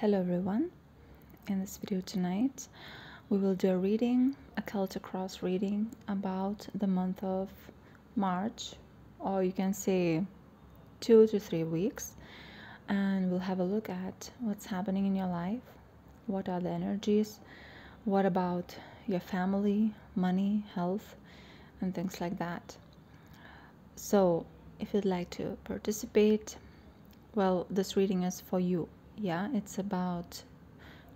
Hello everyone. In this video tonight, we will do a reading, a Celtic cross reading about the month of March, or you can say two to three weeks, and we'll have a look at what's happening in your life, what are the energies, what about your family, money, health, and things like that. So, if you'd like to participate, well, this reading is for you. Yeah, it's about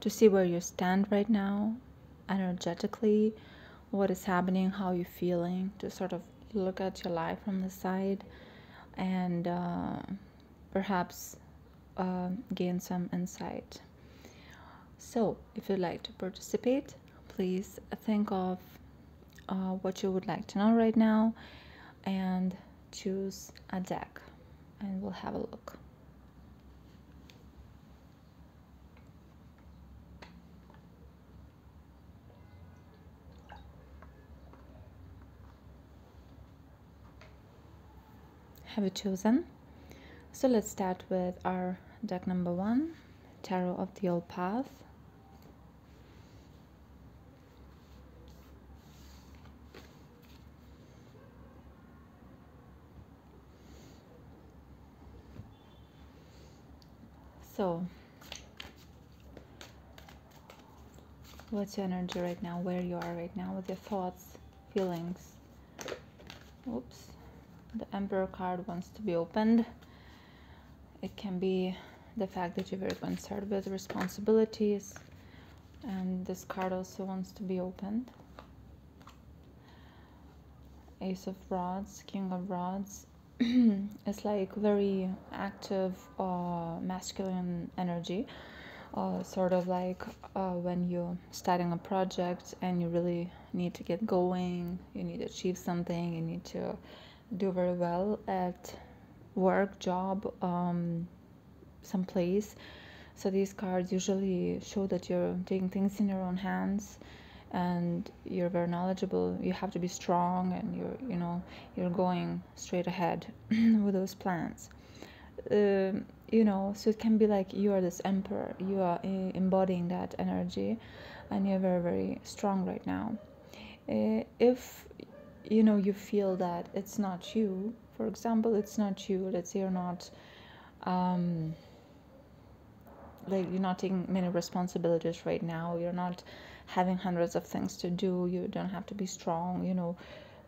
to see where you stand right now, energetically, what is happening, how you're feeling, to sort of look at your life from the side and uh, perhaps uh, gain some insight. So, if you'd like to participate, please think of uh, what you would like to know right now and choose a deck and we'll have a look. Have you chosen? So let's start with our deck number one, Tarot of the Old Path. So, what's your energy right now? Where you are right now with your thoughts, feelings? Oops, the Emperor card wants to be opened. It can be the fact that you're very concerned with responsibilities, and this card also wants to be opened. Ace of Rods, King of Rods, it's like very active uh, masculine energy uh, sort of like uh, when you're starting a project and you really need to get going you need to achieve something you need to do very well at work job um, someplace so these cards usually show that you're taking things in your own hands and you're very knowledgeable. You have to be strong and you're you know you're going straight ahead with those plans. Um, you know so it can be like you are this emperor. You are embodying that energy and you're very very strong right now. Uh, if you know you feel that it's not you. For example it's not you let's say you're not um, like you're not taking many responsibilities right now. You're not having hundreds of things to do. You don't have to be strong you know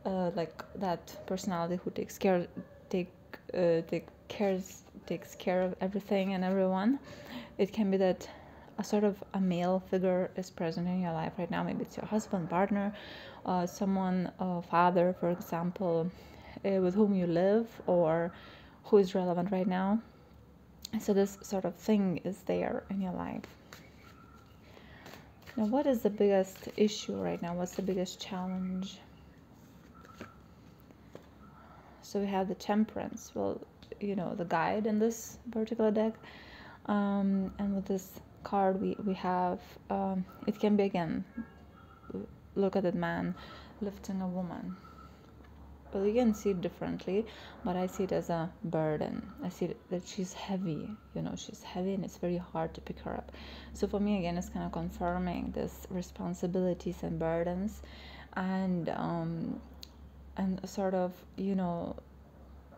uh, like that personality who takes care take uh, take cares takes care of everything and everyone. It can be that a sort of a male figure is present in your life right now. Maybe it's your husband partner uh, someone uh, father for example uh, with whom you live or who is relevant right now so this sort of thing is there in your life now, what is the biggest issue right now? What's the biggest challenge? So we have the temperance. Well, you know, the guide in this particular deck. Um, and with this card, we, we have, um, it can be again, look at that man lifting a woman. Well you can see it differently but i see it as a burden. I see that she's heavy you know she's heavy and it's very hard to pick her up. So for me again it's kind of confirming this responsibilities and burdens and um and sort of you know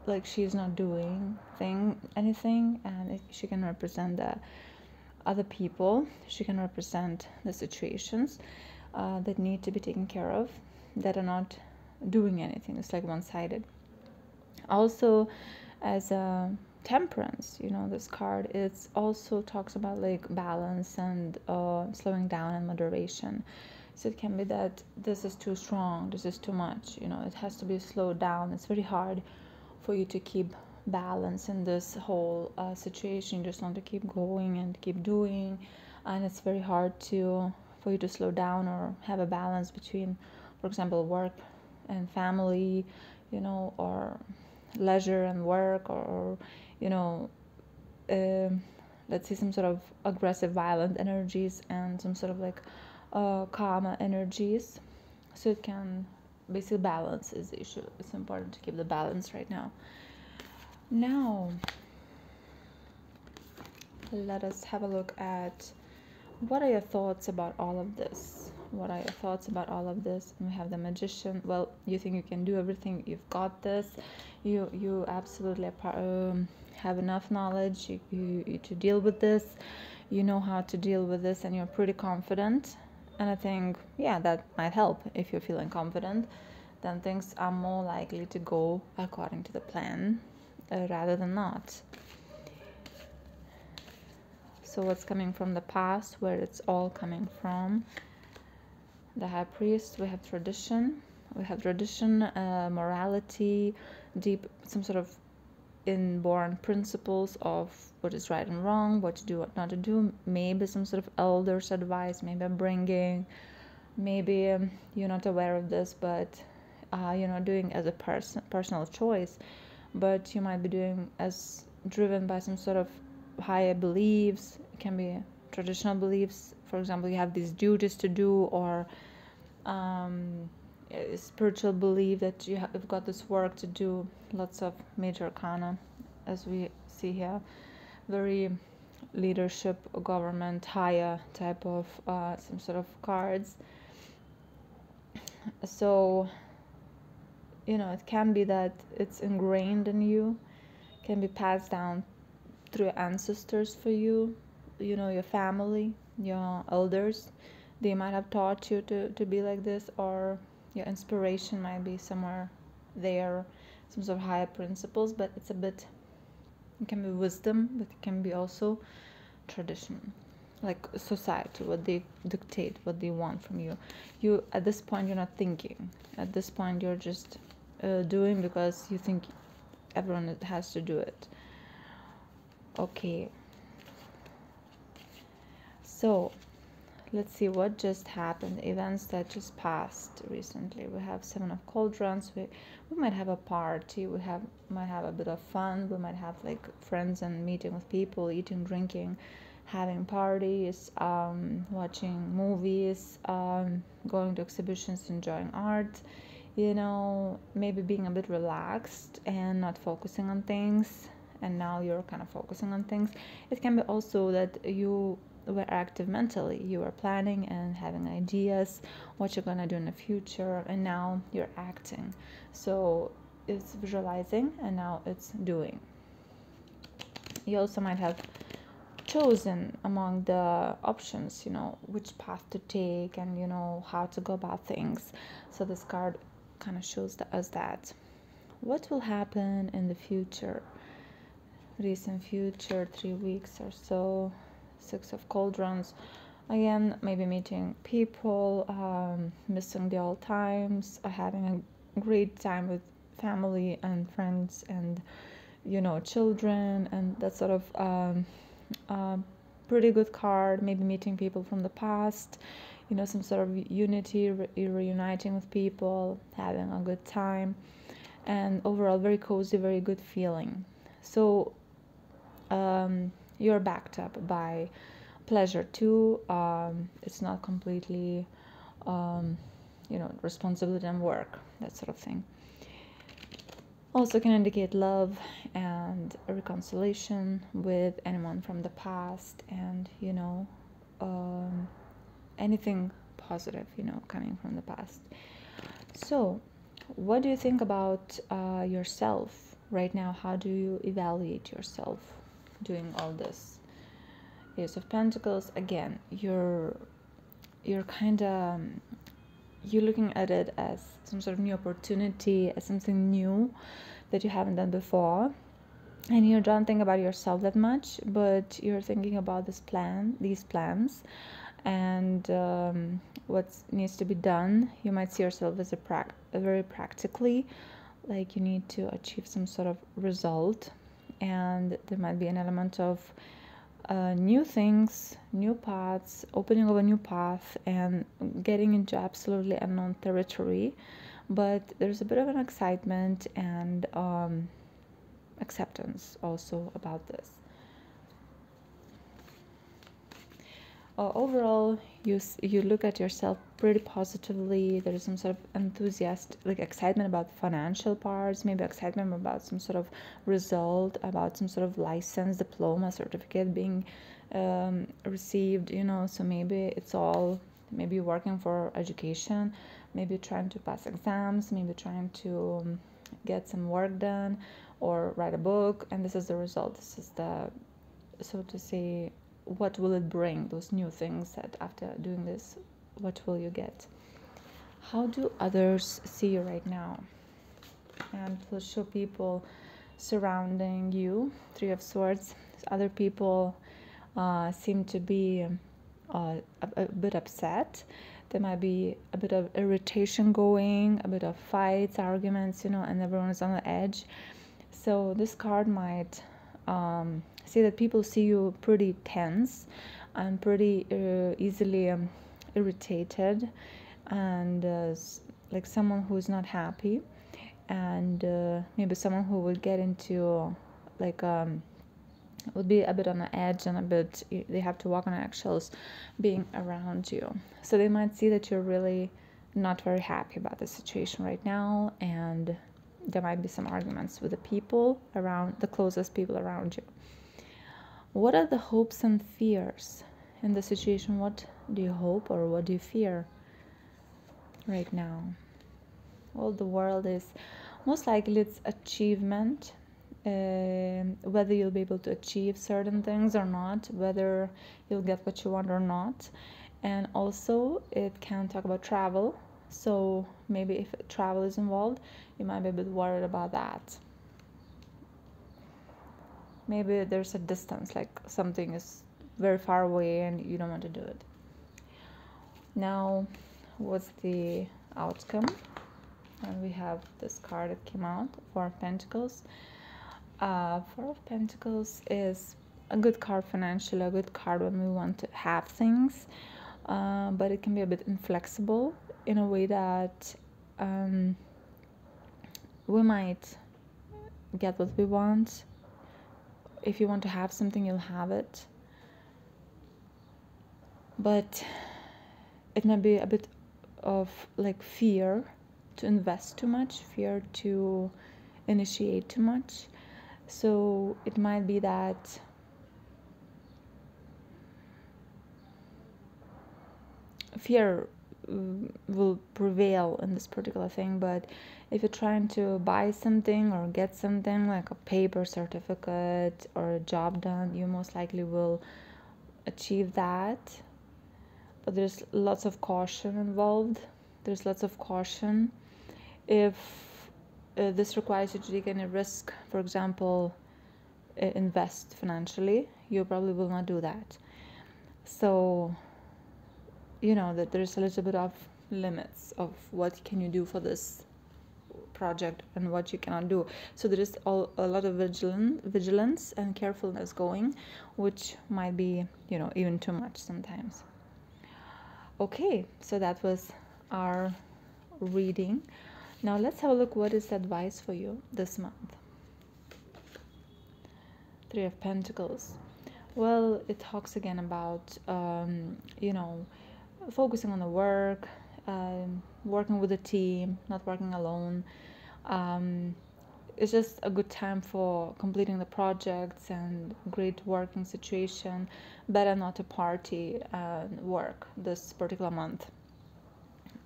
like she's not doing thing anything and it, she can represent the other people. She can represent the situations uh, that need to be taken care of that are not doing anything it's like one-sided. Also as a temperance you know this card it also talks about like balance and uh, slowing down and moderation. So it can be that this is too strong this is too much you know it has to be slowed down. It's very hard for you to keep balance in this whole uh, situation. You just want to keep going and keep doing and it's very hard to for you to slow down or have a balance between for example work and family you know or leisure and work or you know uh, let's see some sort of aggressive violent energies and some sort of like uh, energies. So it can basically balance is the issue. It's important to keep the balance right now. Now let us have a look at what are your thoughts about all of this? What are your thoughts about all of this? And we have the magician. Well you think you can do everything. You've got this. You you absolutely um, have enough knowledge. You, you, to deal with this. You know how to deal with this and you're pretty confident. And i think yeah that might help if you're feeling confident. Then things are more likely to go according to the plan uh, rather than not so what's coming from the past where it's all coming from? The high priest we have tradition. We have tradition uh, morality deep some sort of inborn principles of what is right and wrong what to do what not to do. Maybe some sort of elders advice maybe bringing maybe um, you're not aware of this but uh, you're not doing as a person personal choice but you might be doing as driven by some sort of higher beliefs can be traditional beliefs. For example you have these duties to do or um, spiritual belief that you have got this work to do. Lots of major arcana as we see here. Very leadership government higher type of uh, some sort of cards. So you know it can be that it's ingrained in you can be passed down through ancestors for you you know your family your elders they might have taught you to, to be like this or your inspiration might be somewhere there some sort of higher principles but it's a bit it can be wisdom but it can be also tradition like society what they dictate what they want from you. You at this point you're not thinking. At this point you're just uh, doing because you think everyone has to do it. Okay so let's see what just happened. Events that just passed recently. We have seven of cauldrons. We we might have a party. We have might have a bit of fun. We might have like friends and meeting with people eating drinking having parties um, watching movies um, going to exhibitions enjoying art you know maybe being a bit relaxed and not focusing on things. And now you're kind of focusing on things. It can be also that you were active mentally. You were planning and having ideas what you're going to do in the future and now you're acting. So it's visualizing and now it's doing. You also might have chosen among the options you know which path to take and you know how to go about things. So this card kind of shows us that. What will happen in the future? Recent future three weeks or so six of cauldrons. Again maybe meeting people um, missing the old times uh, having a great time with family and friends and you know children and that sort of um, uh, pretty good card. Maybe meeting people from the past you know some sort of unity re- reuniting with people having a good time and overall very cozy very good feeling. So um, you're backed up by pleasure too. Um, it's not completely um, you know responsibility and work that sort of thing. Also can indicate love and reconciliation with anyone from the past and you know um, anything positive you know coming from the past. So what do you think about uh, yourself right now? How do you evaluate yourself doing all this. Ace of pentacles again you're you're kind of um, you're looking at it as some sort of new opportunity as something new that you haven't done before. And you don't think about yourself that much but you're thinking about this plan these plans. And um, what needs to be done you might see yourself as a, pra- very practically like you need to achieve some sort of result and there might be an element of uh, new things, new paths, opening of a new path, and getting into absolutely unknown territory. But there's a bit of an excitement and um, acceptance also about this. Uh, overall you you look at yourself pretty positively. There's some sort of enthusiastic like excitement about financial parts maybe excitement about some sort of result about some sort of license diploma certificate being um, received you know. So maybe it's all maybe working for education maybe trying to pass exams maybe trying to um, get some work done or write a book and this is the result. This is the so to say what will it bring those new things that after doing this what will you get? How do others see you right now? And we'll show people surrounding you. Three of swords. Other people uh, seem to be uh, a, a bit upset. There might be a bit of irritation going a bit of fights arguments you know and everyone is on the edge. So this card might um, see that people see you pretty tense and pretty uh, easily um, irritated and uh, like someone who's not happy and uh, maybe someone who will get into like um, would be a bit on the edge and a bit they have to walk on eggshells being around you. So they might see that you're really not very happy about the situation right now and there might be some arguments with the people around the closest people around you what are the hopes and fears in the situation? What do you hope or what do you fear right now? Well, the world is most likely it's achievement, uh, whether you'll be able to achieve certain things or not, whether you'll get what you want or not. And also, it can talk about travel. So, maybe if travel is involved, you might be a bit worried about that maybe there's a distance like something is very far away and you don't want to do it. Now what's the outcome? And we have this card that came out four of pentacles. Uh, four of pentacles is a good card financially a good card when we want to have things uh, but it can be a bit inflexible in a way that um, we might get what we want if you want to have something, you'll have it. But it might be a bit of like fear to invest too much, fear to initiate too much. So it might be that fear will prevail in this particular thing, but if you're trying to buy something or get something like a paper certificate or a job done, you most likely will achieve that. But there's lots of caution involved. There's lots of caution. If uh, this requires you to take any risk, for example, invest financially, you probably will not do that. So, you know that there's a little bit of limits of what can you do for this project and what you cannot do. So there is all, a lot of vigilance vigilance and carefulness going which might be you know even too much sometimes. Okay so that was our reading. Now let's have a look what is advice for you this month. Three of pentacles. Well it talks again about um, you know focusing on the work um, working with a team, not working alone. Um, it's just a good time for completing the projects and great working situation. Better not to party and work this particular month.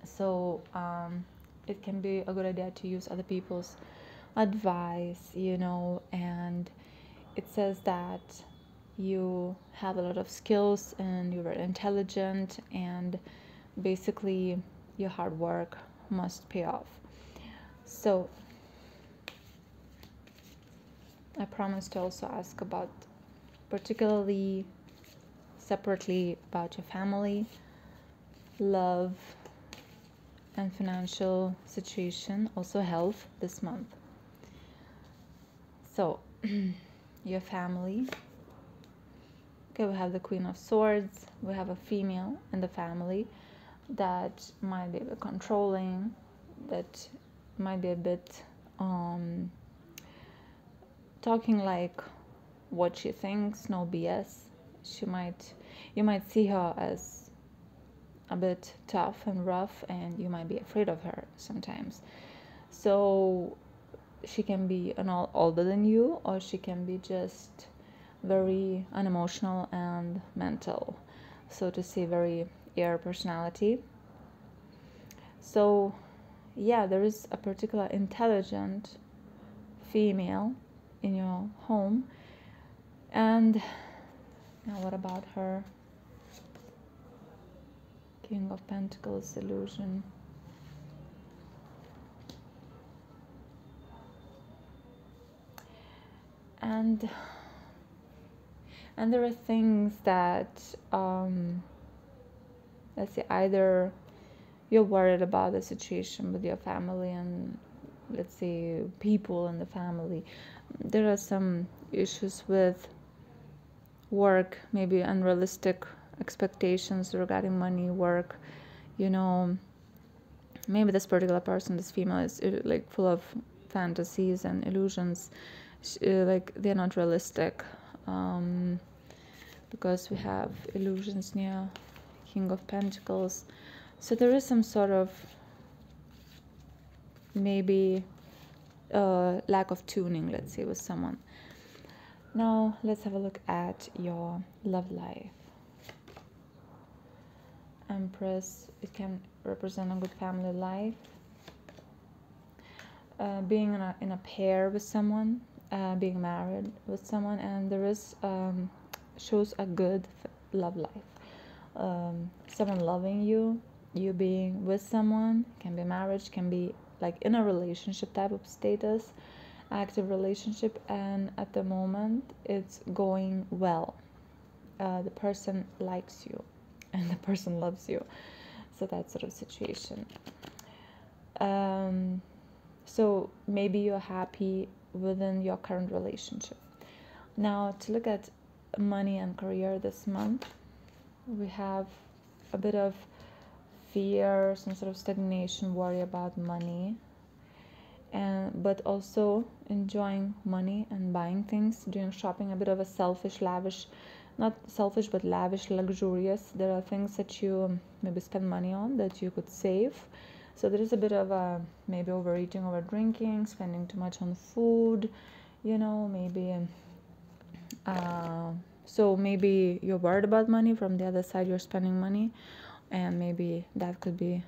So um, it can be a good idea to use other people's advice, you know, and it says that you have a lot of skills and you're intelligent and basically your hard work must pay off. So I promise to also ask about particularly separately about your family, love, and financial situation, also health this month. So, your family. Okay, we have the Queen of Swords, we have a female in the family that might be a bit controlling, that might be a bit um, talking like what she thinks, no BS, she might you might see her as a bit tough and rough and you might be afraid of her sometimes. So she can be an all older than you or she can be just very unemotional and mental. So to say very air personality. So yeah there is a particular intelligent female in your home. And now what about her? King of pentacles illusion. And and there are things that um, let's say either you're worried about the situation with your family and let's say people in the family. There are some issues with work maybe unrealistic expectations regarding money work you know. Maybe this particular person this female is uh, like full of fantasies and illusions. Uh, like they're not realistic um, because we have illusions near king of pentacles. So there is some sort of maybe uh, lack of tuning let's say with someone. Now let's have a look at your love life. Empress it can represent a good family life. Uh, being in a, in a pair with someone uh, being married with someone and there is um, shows a good love life. Um, someone loving you you being with someone can be marriage can be like in a relationship type of status active relationship and at the moment it's going well. Uh, the person likes you and the person loves you. So that sort of situation. Um, so maybe you're happy within your current relationship. Now, to look at money and career this month, we have a bit of fear, some sort of stagnation, worry about money, and but also enjoying money and buying things, doing shopping, a bit of a selfish, lavish, not selfish but lavish, luxurious. There are things that you um, maybe spend money on that you could save so there is a bit of a maybe overeating over drinking spending too much on food you know maybe uh, so maybe you're worried about money from the other side you're spending money and maybe that could be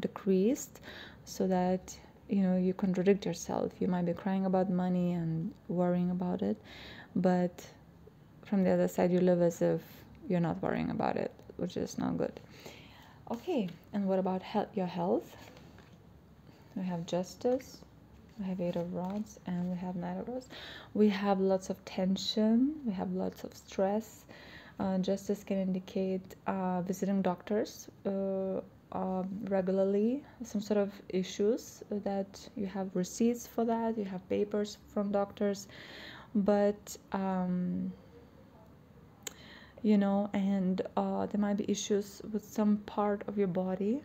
decreased so that you know you contradict yourself. You might be crying about money and worrying about it but from the other side you live as if you're not worrying about it which is not good Okay, and what about he- your health? We have justice, we have eight of rods, and we have nine of rods. We have lots of tension, we have lots of stress. Uh, justice can indicate uh, visiting doctors uh, uh regularly, some sort of issues that you have receipts for that, you have papers from doctors, but um, you know and uh, there might be issues with some part of your body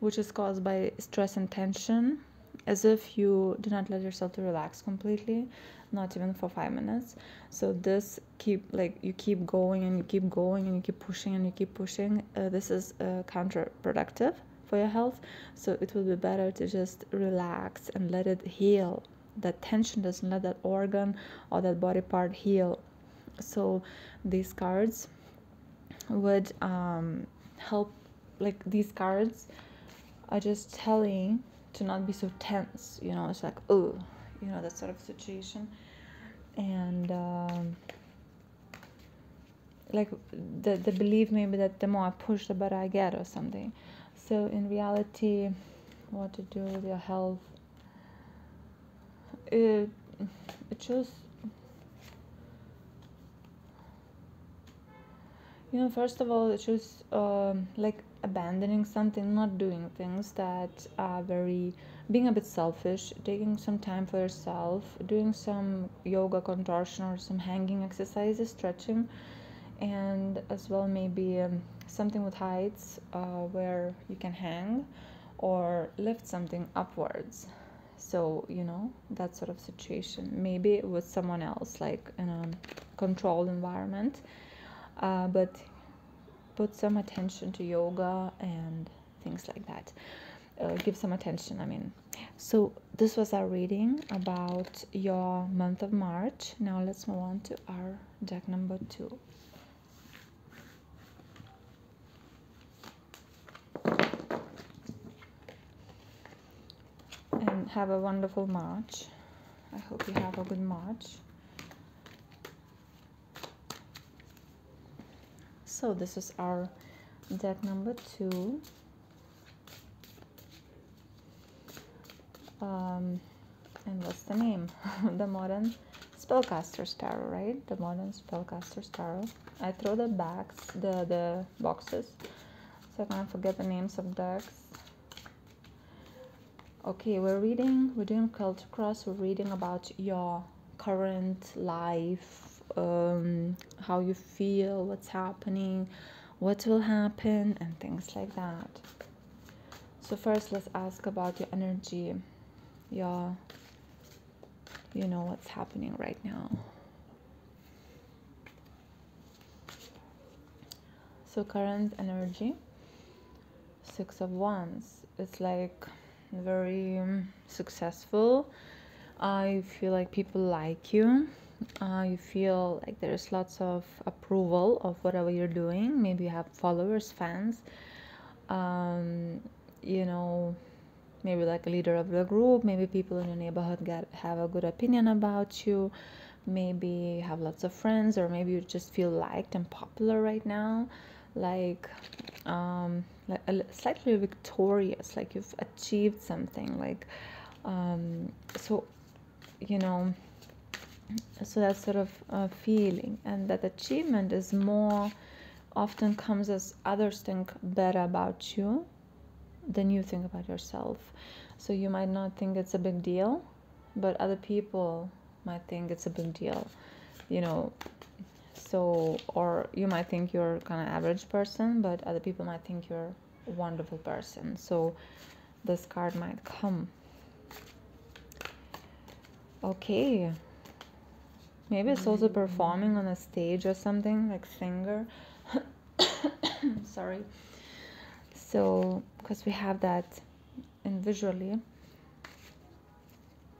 which is caused by stress and tension as if you do not let yourself to relax completely not even for five minutes. So this keep like you keep going and you keep going and you keep pushing and you keep pushing uh, this is uh, counterproductive for your health. So it will be better to just relax and let it heal. That tension doesn't let that organ or that body part heal. So these cards would um, help like these cards are just telling to not be so tense you know it's like oh you know that sort of situation. And um, like the, the belief maybe that the more i push the better i get or something. So in reality what to do with your health? It, it shows you know first of all it's just um, like abandoning something not doing things that are very being a bit selfish taking some time for yourself doing some yoga contortion or some hanging exercises stretching and as well maybe um, something with heights uh, where you can hang or lift something upwards. So you know that sort of situation. Maybe with someone else like in a controlled environment uh, but put some attention to yoga and things like that. Uh, give some attention i mean. So this was our reading about your month of march. Now let's move on to our deck number two. And have a wonderful march. I hope you have a good march so this is our deck number two. Um, and what's the name? The modern spellcaster's tarot right? The modern spellcaster's tarot. I throw the backs the the boxes. So i can't forget the names of decks. Okay we're reading we're doing Celtic cross. We're reading about your current life um, how you feel, what's happening, what will happen, and things like that. So, first, let's ask about your energy, your, you know, what's happening right now. So, current energy, Six of Wands. It's like very successful. I feel like people like you uh, you feel like there's lots of approval of whatever you're doing. Maybe you have followers fans um, you know maybe like a leader of the group. Maybe people in your neighborhood get have a good opinion about you. Maybe you have lots of friends or maybe you just feel liked and popular right now. Like um like slightly victorious like you've achieved something like um so you know so that sort of uh, feeling and that achievement is more often comes as others think better about you than you think about yourself. So you might not think it's a big deal but other people might think it's a big deal you know. So or you might think you're kind of average person but other people might think you're a wonderful person. So this card might come. Okay Maybe it's also mm. performing on a stage or something, like singer. Sorry. So, because we have that in visually.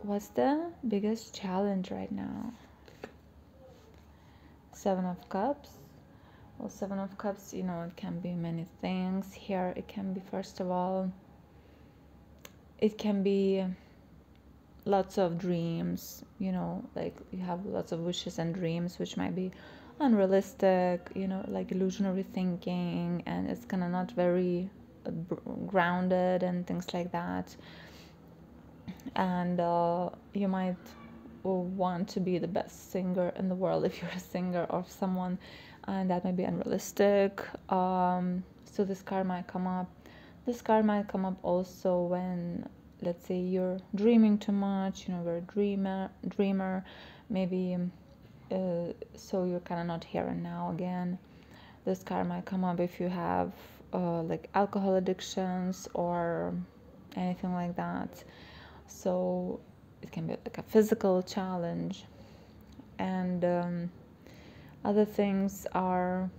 What's the biggest challenge right now? Seven of Cups. Well, Seven of Cups, you know, it can be many things. Here, it can be, first of all, it can be lots of dreams you know like you have lots of wishes and dreams which might be unrealistic you know like illusionary thinking and it's kind of not very uh, grounded and things like that. And uh, you might want to be the best singer in the world if you're a singer or someone and that might be unrealistic. Um, so this card might come up. This card might come up also when let's say you're dreaming too much you know you're a dreamer dreamer maybe uh, so you're kind of not here and now again. This card might come up if you have uh, like alcohol addictions or anything like that. So it can be like a physical challenge. And um, other things are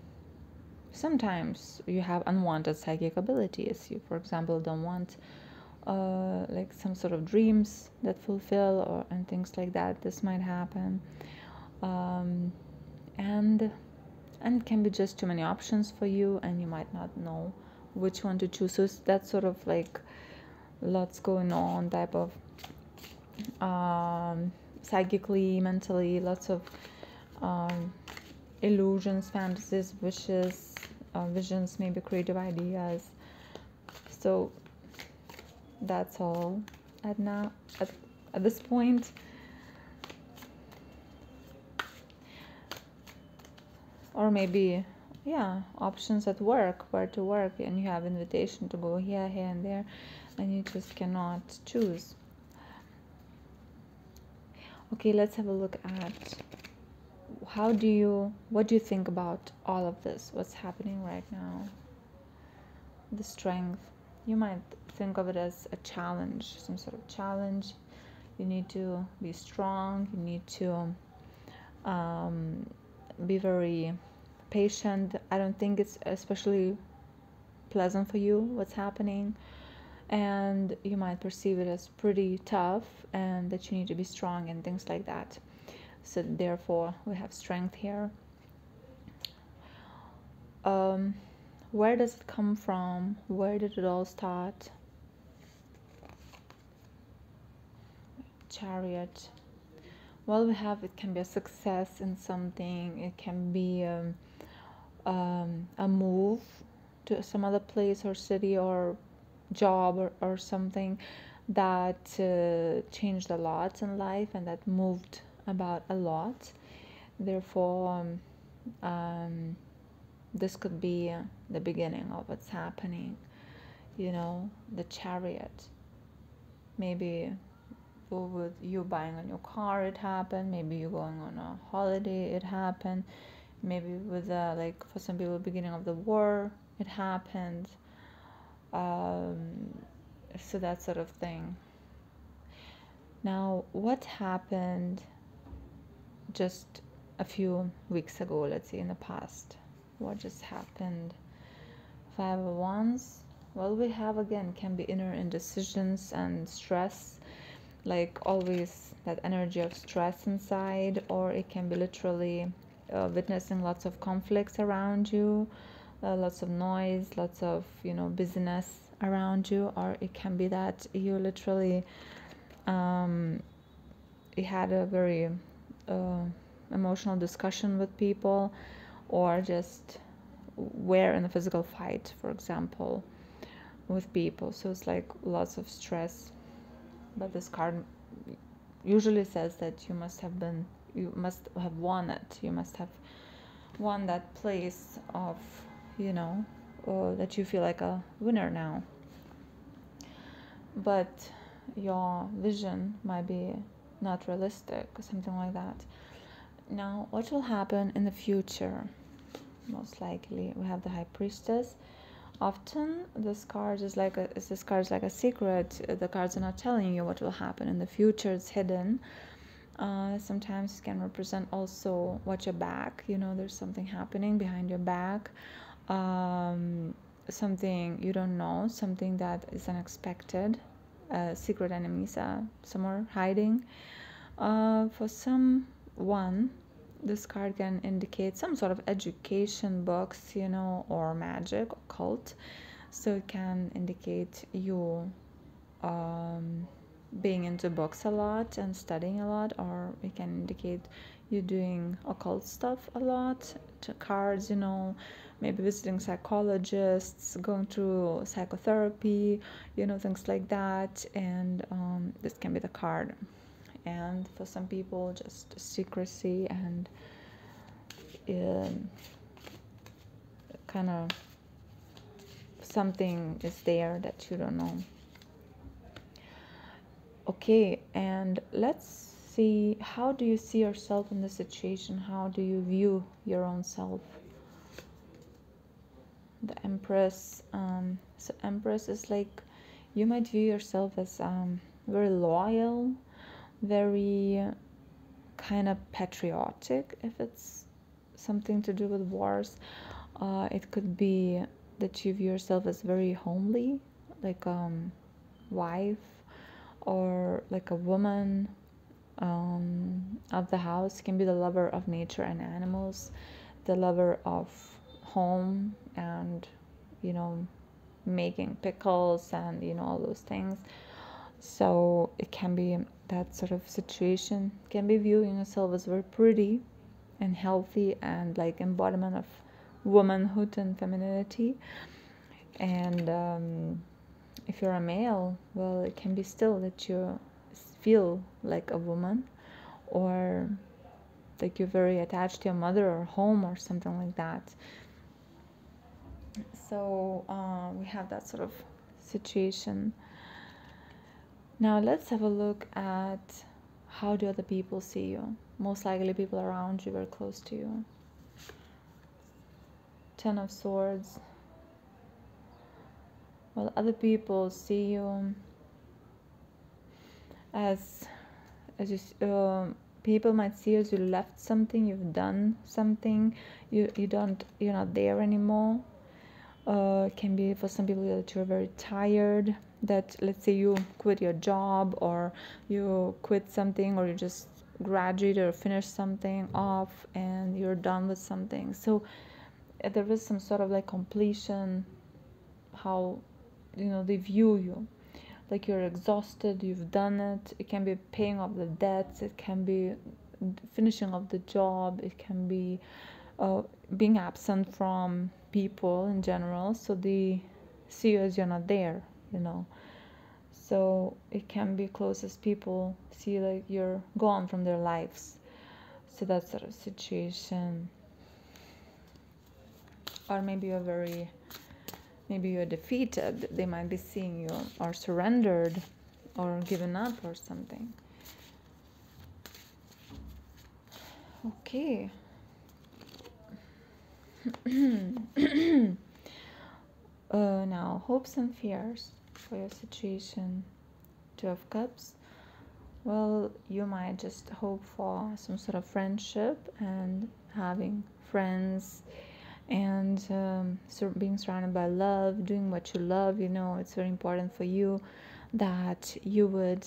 sometimes you have unwanted psychic abilities. You for example don't want uh, like some sort of dreams that fulfill or and things like that this might happen. Um, and and it can be just too many options for you and you might not know which one to choose. So that's sort of like lots going on type of um, psychically mentally lots of um, illusions fantasies wishes uh, visions maybe creative ideas. So that's all. At now at, at this point or maybe yeah options at work where to work and you have invitation to go here here and there and you just cannot choose. Okay let's have a look at how do you what do you think about all of this? What's happening right now? The strength you might think of it as a challenge, some sort of challenge. You need to be strong, you need to um, be very patient. I don't think it's especially pleasant for you what's happening. And you might perceive it as pretty tough and that you need to be strong and things like that. So therefore we have strength here. Um, where does it come from? Where did it all start? Chariot. Well we have it can be a success in something. It can be um, um, a move to some other place or city or job or, or something that uh, changed a lot in life and that moved about a lot. Therefore um, um, this could be the beginning of what's happening you know the chariot. Maybe with you buying a new car it happened. Maybe you going on a holiday it happened. Maybe with uh, like for some people beginning of the war it happened. Um, so that sort of thing. Now what happened just a few weeks ago let's say in the past what just happened. Five of wands. Well we have again can be inner indecisions and stress. Like always that energy of stress inside or it can be literally uh, witnessing lots of conflicts around you uh, lots of noise lots of you know busyness around you or it can be that you literally um, you had a very uh, emotional discussion with people or just were in a physical fight for example with people. So it's like lots of stress. But this card usually says that you must have been you must have won it. You must have won that place of you know uh, that you feel like a winner now. But your vision might be not realistic or something like that. Now what will happen in the future most likely we have the high priestess. Often this card is like a this card is like a secret. The cards are not telling you what will happen in the future. It's hidden. Uh, sometimes can represent also what your back you know there's something happening behind your back. Um, something you don't know something that is unexpected. Uh, secret enemies are somewhere hiding. Uh, for someone this card can indicate some sort of education books you know or magic occult so it can indicate you um, being into books a lot and studying a lot or it can indicate you doing occult stuff a lot to cards you know maybe visiting psychologists going through psychotherapy you know things like that. And um, this can be the card and for some people just secrecy and um, kind of something is there that you don't know. Okay and let's see how do you see yourself in this situation? How do you view your own self? The empress um, so empress is like you might view yourself as um, very loyal very kind of patriotic if it's something to do with wars. Uh, it could be that you view yourself as very homely like um wife or like a woman um, of the house. Can be the lover of nature and animals the lover of home and you know making pickles and you know all those things. So it can be that sort of situation can be viewing yourself as very pretty and healthy and like embodiment of womanhood and femininity. And um, if you're a male well it can be still that you feel like a woman or like you're very attached to your mother or home or something like that. So uh, we have that sort of situation now let's have a look at how do other people see you. Most likely people around you, very close to you. Ten of Swords. Well, other people see you as as you, uh, people might see as you left something you've done something you you don't you're not there anymore uh, can be for some people that you're very tired that let's say you quit your job or you quit something or you just graduated or finished something off and you're done with something. So uh, there is some sort of like completion how you know they view you. Like you're exhausted you've done it. It can be paying off the debts it can be finishing off the job it can be uh, being absent from people in general. So they see you as you're not there you know. So it can be closest people see like you're gone from their lives. So that sort of situation. Or maybe you're very maybe you're defeated. They might be seeing you or surrendered or given up or something. Okay. Uh, now hopes and fears for your situation two of cups well you might just hope for some sort of friendship and having friends and um, so being surrounded by love doing what you love you know it's very important for you that you would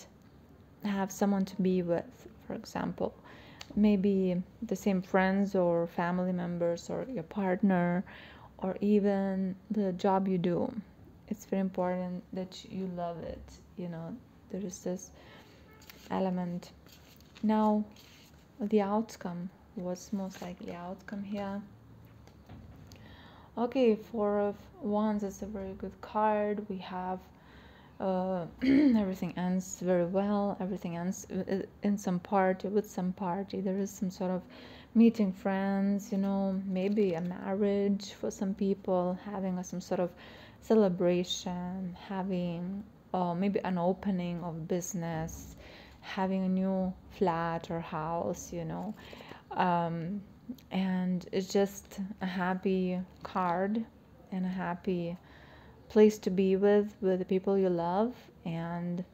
have someone to be with for example. Maybe the same friends or family members or your partner or even the job you do it's very important that you love it you know there is this element. Now the outcome was most likely outcome here? Okay four of wands is a very good card. We have uh, everything ends very well. Everything ends in some party with some party. There is some sort of meeting friends you know maybe a marriage for some people having a, some sort of celebration having uh, maybe an opening of business having a new flat or house you know. Um, and it's just a happy card and a happy place to be with with the people you love. And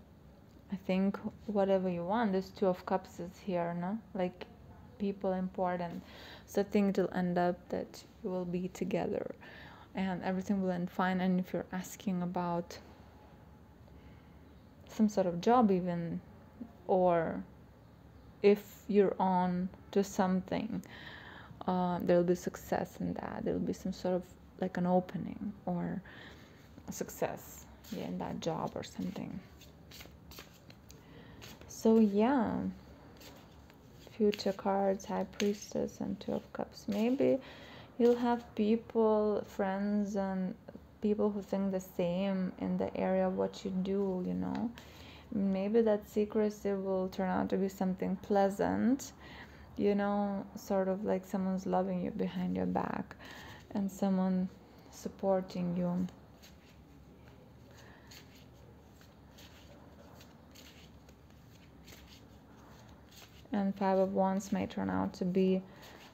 i think whatever you want this two of cups is here no? Like people important. So i think it'll end up that you will be together and everything will end fine. And if you're asking about some sort of job even or if you're on to something uh, there'll be success in that. There'll be some sort of like an opening or success yeah, in that job or something. So yeah. Future cards high priestess and two of cups maybe you'll have people friends and people who think the same in the area of what you do you know maybe that secrecy will turn out to be something pleasant you know, sort of like someone's loving you behind your back and someone supporting you. And Five of Wands may turn out to be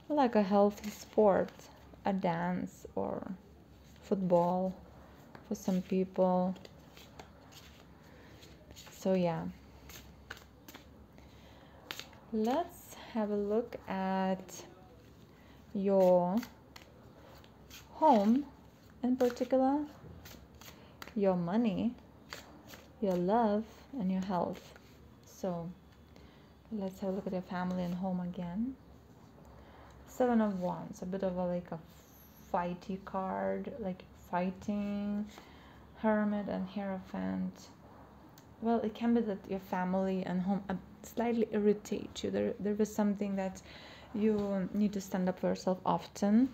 like a healthy sport, a dance or football for some people. So, yeah. Let's have a look at your home in particular, your money, your love, and your health. So let's have a look at your family and home again. Seven of Wands, a bit of a like a fighty card, like fighting, Hermit and Hierophant. Well, it can be that your family and home slightly irritate you. There there is something that you need to stand up for yourself often.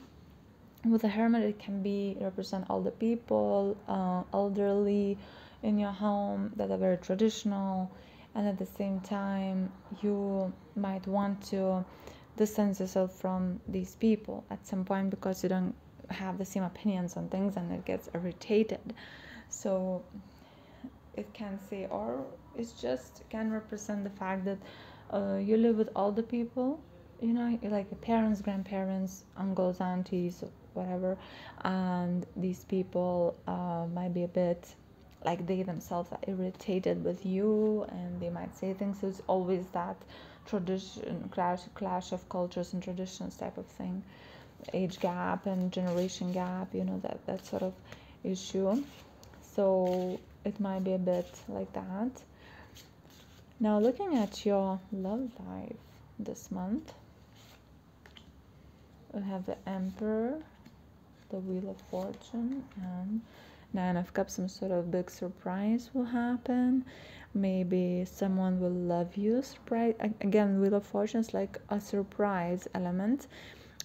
With a hermit it can be represent all the people uh, elderly in your home that are very traditional. And at the same time you might want to distance yourself from these people at some point because you don't have the same opinions on things and it gets irritated. So it can say or it's just can represent the fact that uh, you live with all the people you know like your parents grandparents uncles aunties whatever and these people uh, might be a bit like they themselves are irritated with you and they might say things. So it's always that tradition clash clash of cultures and traditions type of thing age gap and generation gap you know that that sort of issue. So it might be a bit like that. Now looking at your love life this month we have the emperor the wheel of fortune and nine of cups. Some sort of big surprise will happen. Maybe someone will love you. Surprise again wheel of fortune is like a surprise element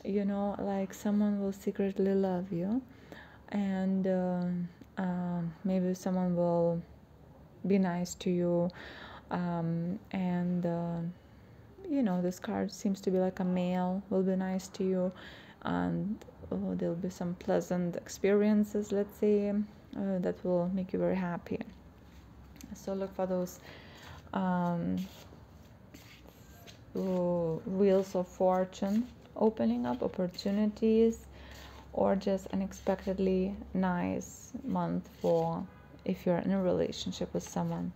you know like someone will secretly love you and uh, uh, maybe someone will be nice to you um, and uh, you know this card seems to be like a male will be nice to you and oh, there'll be some pleasant experiences let's say uh, that will make you very happy. So look for those um, wheels of fortune opening up opportunities or just unexpectedly nice month for if you're in a relationship with someone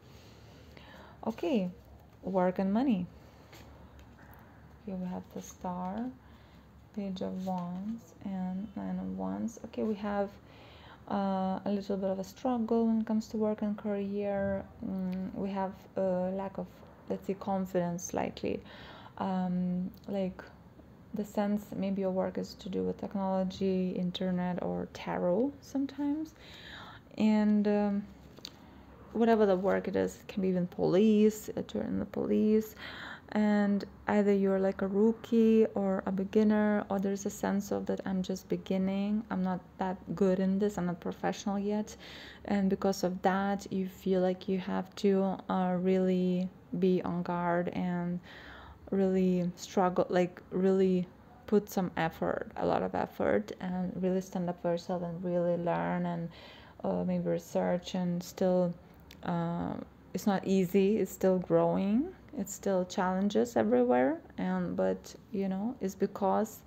okay work and money here we have the star page of wands and nine of wands okay we have uh, a little bit of a struggle when it comes to work and career. Mm, we have a lack of, let's say, confidence slightly. Um, like the sense maybe your work is to do with technology, internet, or tarot sometimes. And um, whatever the work it is, it can be even police, if the police. And either you're like a rookie or a beginner or there's a sense of that i'm just beginning. I'm not that good in this. I'm not professional yet. And because of that you feel like you have to uh, really be on guard and really struggle like really put some effort a lot of effort and really stand up for yourself and really learn and uh, maybe research and still uh, it's not easy it's still growing it's still challenges everywhere and but you know it's because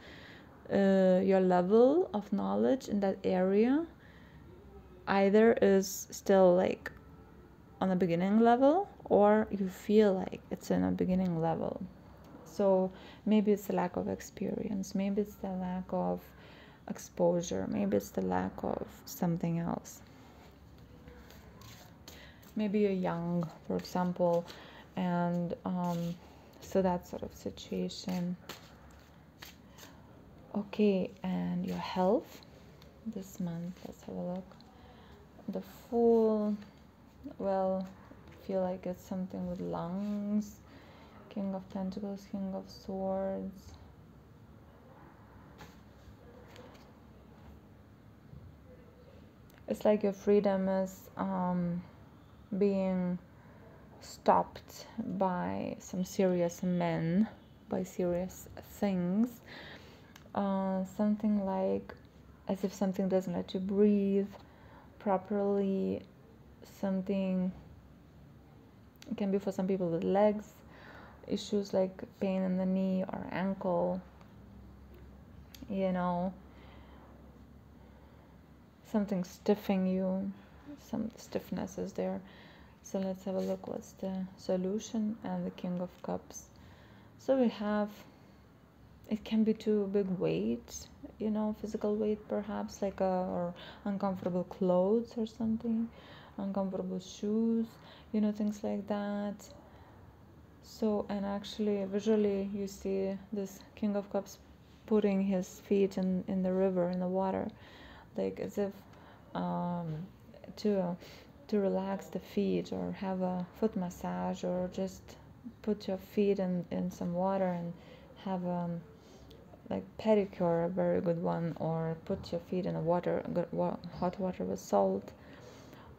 uh, your level of knowledge in that area either is still like on the beginning level or you feel like it's in a beginning level so maybe it's the lack of experience maybe it's the lack of exposure maybe it's the lack of something else. Maybe you're young for example and um, so that sort of situation. Okay and your health this month let's have a look. The fool well feel like it's something with lungs king of pentacles king of swords it's like your freedom is um, being stopped by some serious men, by serious things. Uh, something like as if something doesn't let you breathe properly, something it can be for some people with legs issues like pain in the knee or ankle you know. Something stiffing you some stiffness is there. So let's have a look what's the solution and the king of cups. So we have it can be too big weight you know physical weight perhaps like a or uncomfortable clothes or something uncomfortable shoes you know things like that so and actually visually you see this king of cups putting his feet in in the river in the water like as if um to to relax the feet or have a foot massage or just put your feet in, in some water and have a um, like pedicure a very good one or put your feet in a water hot water with salt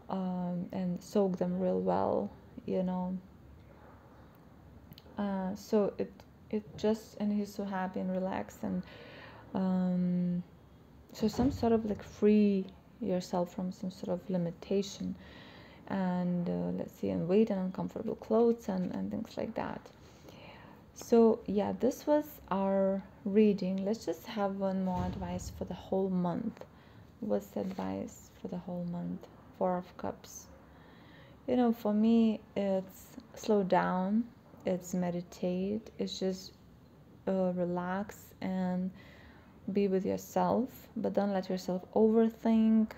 um, and soak them real well you know uh, so it it just and he's so happy and relaxed and um, so some sort of like free yourself from some sort of limitation. And uh, let's see and weight and uncomfortable clothes and, and things like that. So yeah this was our reading. Let's just have one more advice for the whole month. What's the advice for the whole month? Four of cups. You know for me it's slow down it's meditate it's just uh, relax and be with yourself but don't let yourself overthink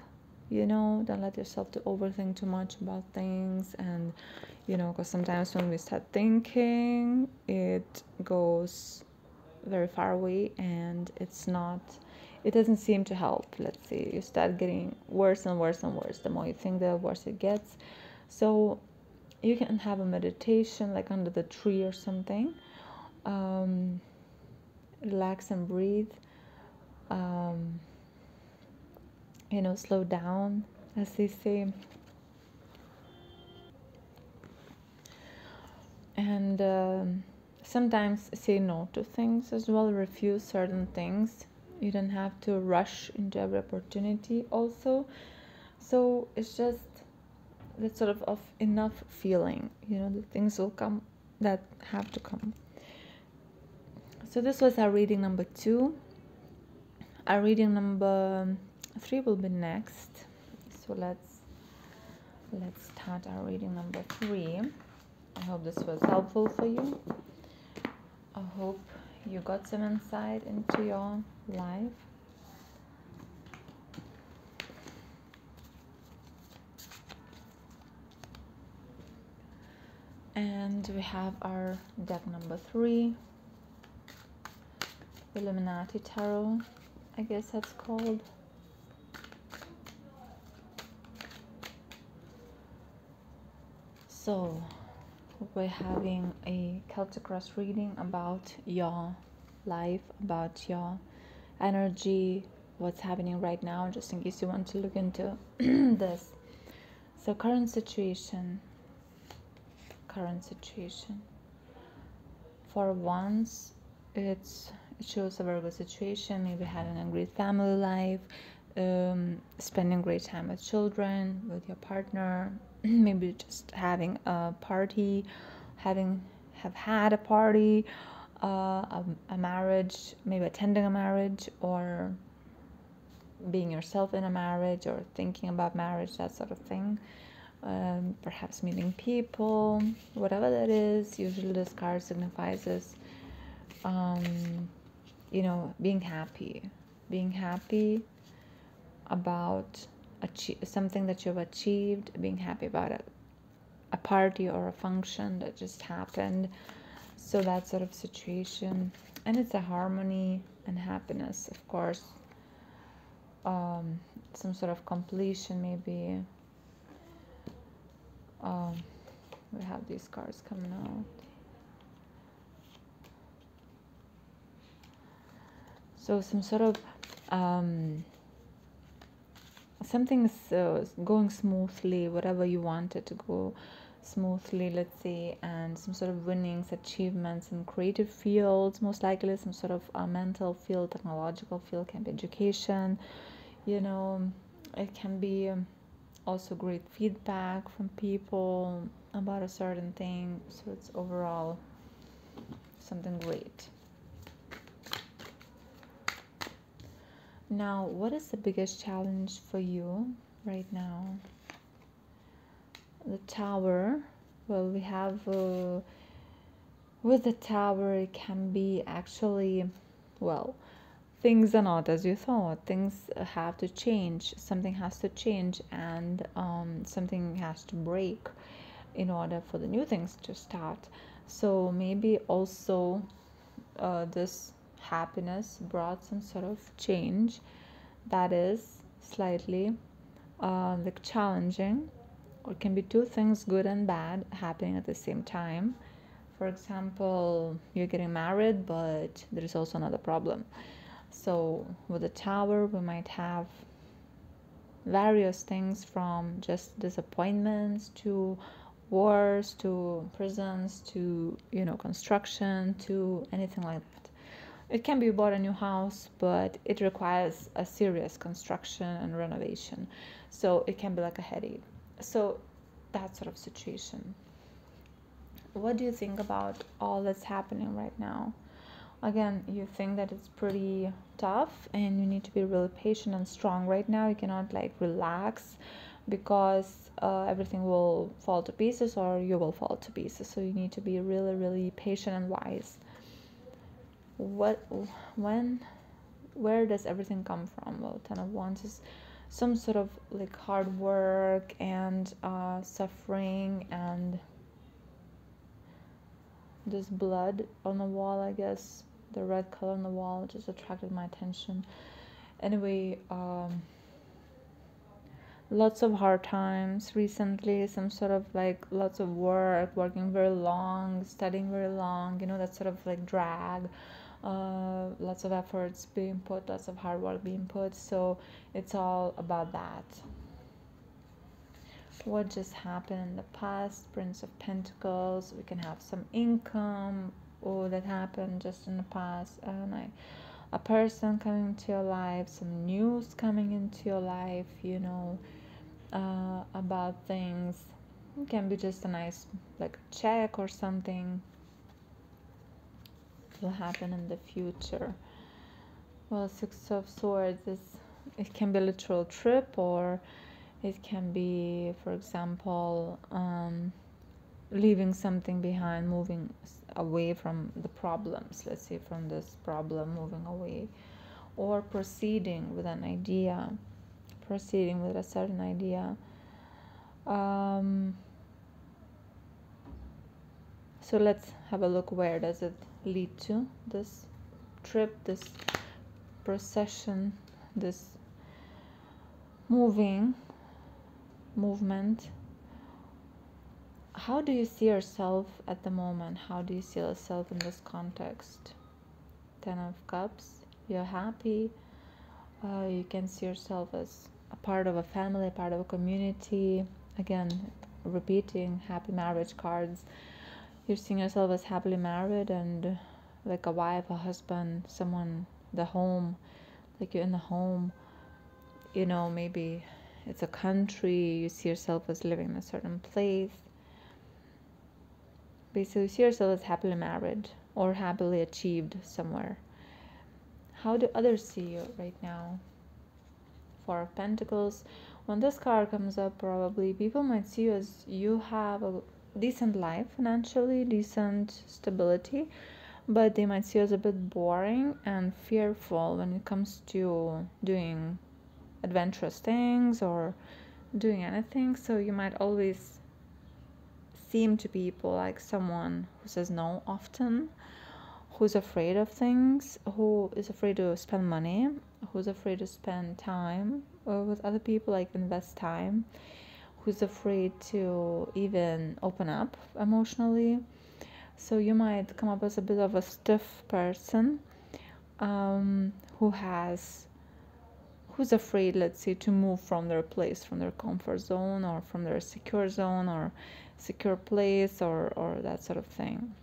you know? Don't let yourself to overthink too much about things and you know because sometimes when we start thinking it goes very far away and it's not it doesn't seem to help let's see you start getting worse and worse and worse the more you think the worse it gets. So you can have a meditation like under the tree or something. Um, relax and breathe. Um, you know slow down as they say. And um, sometimes say no to things as well refuse certain things. You don't have to rush into every opportunity also. So it's just that sort of of enough feeling you know the things will come that have to come. So this was our reading number two. Our reading number three will be next. So let's let's start our reading number three. I hope this was helpful for you. I hope you got some insight into your life and we have our deck number three illuminati tarot i guess that's called. So we're having a celtic cross reading about your life about your energy what's happening right now just in case you want to look into this. So current situation current situation. For once it's it shows a very good situation. Maybe having a great family life um, spending great time with children with your partner maybe just having a party having have had a party uh, a, a marriage maybe attending a marriage or being yourself in a marriage or thinking about marriage that sort of thing um, perhaps meeting people, whatever that is. Usually, this card signifies is, um, you know, being happy, being happy about achieve, something that you've achieved, being happy about a, a party or a function that just happened. So, that sort of situation. And it's a harmony and happiness, of course. Um, some sort of completion, maybe um, we have these cards coming out. So some sort of um, something is uh, going smoothly whatever you want it to go smoothly let's say and some sort of winnings achievements in creative fields most likely some sort of uh, mental field technological field can be education you know it can be um, also great feedback from people about a certain thing so it's overall something great. Now what is the biggest challenge for you right now? The tower well we have uh, with the tower it can be actually well things are not as you thought. Things have to change. Something has to change and um, something has to break in order for the new things to start. So maybe also uh, this happiness brought some sort of change that is slightly uh, like challenging. Or it can be two things good and bad happening at the same time. For example you're getting married but there is also another problem so with the tower, we might have various things from just disappointments to wars to prisons to you know construction to anything like that. It can be bought a new house but it requires a serious construction and renovation. So it can be like a headache. So that sort of situation. What do you think about all that's happening right now again you think that it's pretty tough and you need to be really patient and strong. Right now you cannot like relax because uh, everything will fall to pieces or you will fall to pieces. So you need to be really really patient and wise. What when where does everything come from? Well ten of wands is some sort of like hard work and uh, suffering and this blood on the wall i guess the red color on the wall just attracted my attention. Anyway um, lots of hard times recently some sort of like lots of work working very long studying very long you know that sort of like drag. Uh, lots of efforts being put lots of hard work being put so it's all about that what just happened in the past prince of pentacles we can have some income or that happened just in the past and i a person coming into your life, some news coming into your life, you know, uh, about things. It can be just a nice, like, check or something. Will happen in the future. Well, Six of Swords is it can be a literal trip or it can be, for example, um, leaving something behind, moving away from the problems, let's say from this problem, moving away, or proceeding with an idea, proceeding with a certain idea. Um, so let's have a look where does it lead to this trip, this procession, this moving movement how do you see yourself at the moment? How do you see yourself in this context? Ten of Cups, you're happy. Uh, you can see yourself as a part of a family, part of a community. Again, repeating happy marriage cards. You're seeing yourself as happily married and like a wife, a husband, someone, the home, like you're in the home. You know, maybe it's a country, you see yourself as living in a certain place basically you see yourself as happily married or happily achieved somewhere. How do others see you right now? Four of Pentacles. When this card comes up, probably people might see you as you have a decent life financially, decent stability, but they might see you as a bit boring and fearful when it comes to doing adventurous things or doing anything. So you might always seem to people like someone who says no often, who's afraid of things, who is afraid to spend money, who's afraid to spend time uh, with other people, like invest time, who's afraid to even open up emotionally. So you might come up as a bit of a stiff person um, who has who's afraid let's say to move from their place from their comfort zone or from their secure zone or secure place or, or that sort of thing.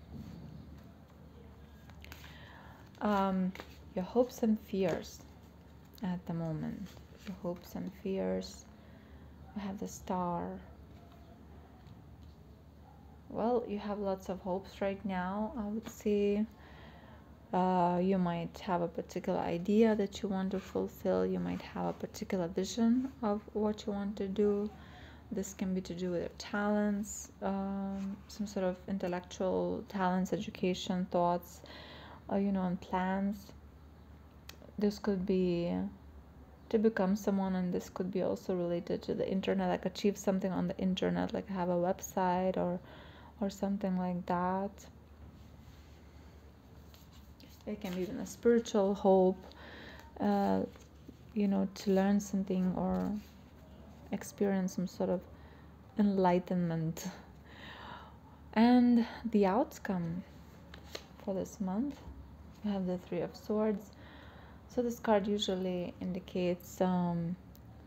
Um, your hopes and fears at the moment. Your hopes and fears. We have the star. Well, you have lots of hopes right now, I would say. Uh, you might have a particular idea that you want to fulfill. You might have a particular vision of what you want to do. This can be to do with your talents, um, some sort of intellectual talents, education, thoughts, uh, you know, and plans. This could be to become someone, and this could be also related to the internet, like achieve something on the internet, like have a website or or something like that. It can be even a spiritual hope, uh, you know, to learn something or experience some sort of enlightenment. And the outcome for this month, we have the Three of Swords. So this card usually indicates um,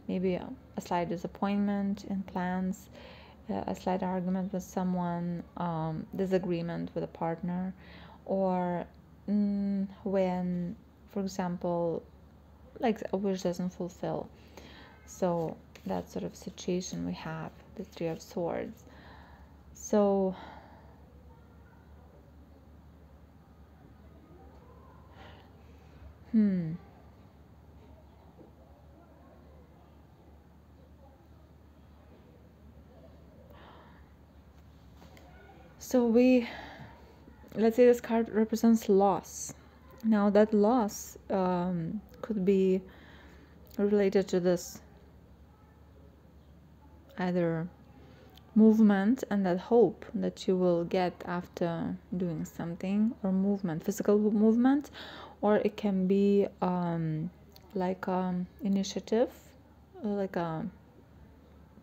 maybe a, a, slight disappointment in plans, uh, a slight argument with someone, um, disagreement with a partner, or um, when, for example, like a wish doesn't fulfill. So that sort of situation we have the Three of Swords. So hmm. So we let's say this card represents loss. Now that loss um, could be related to this. Either movement and that hope that you will get after doing something or movement physical movement or it can be um, like um initiative like a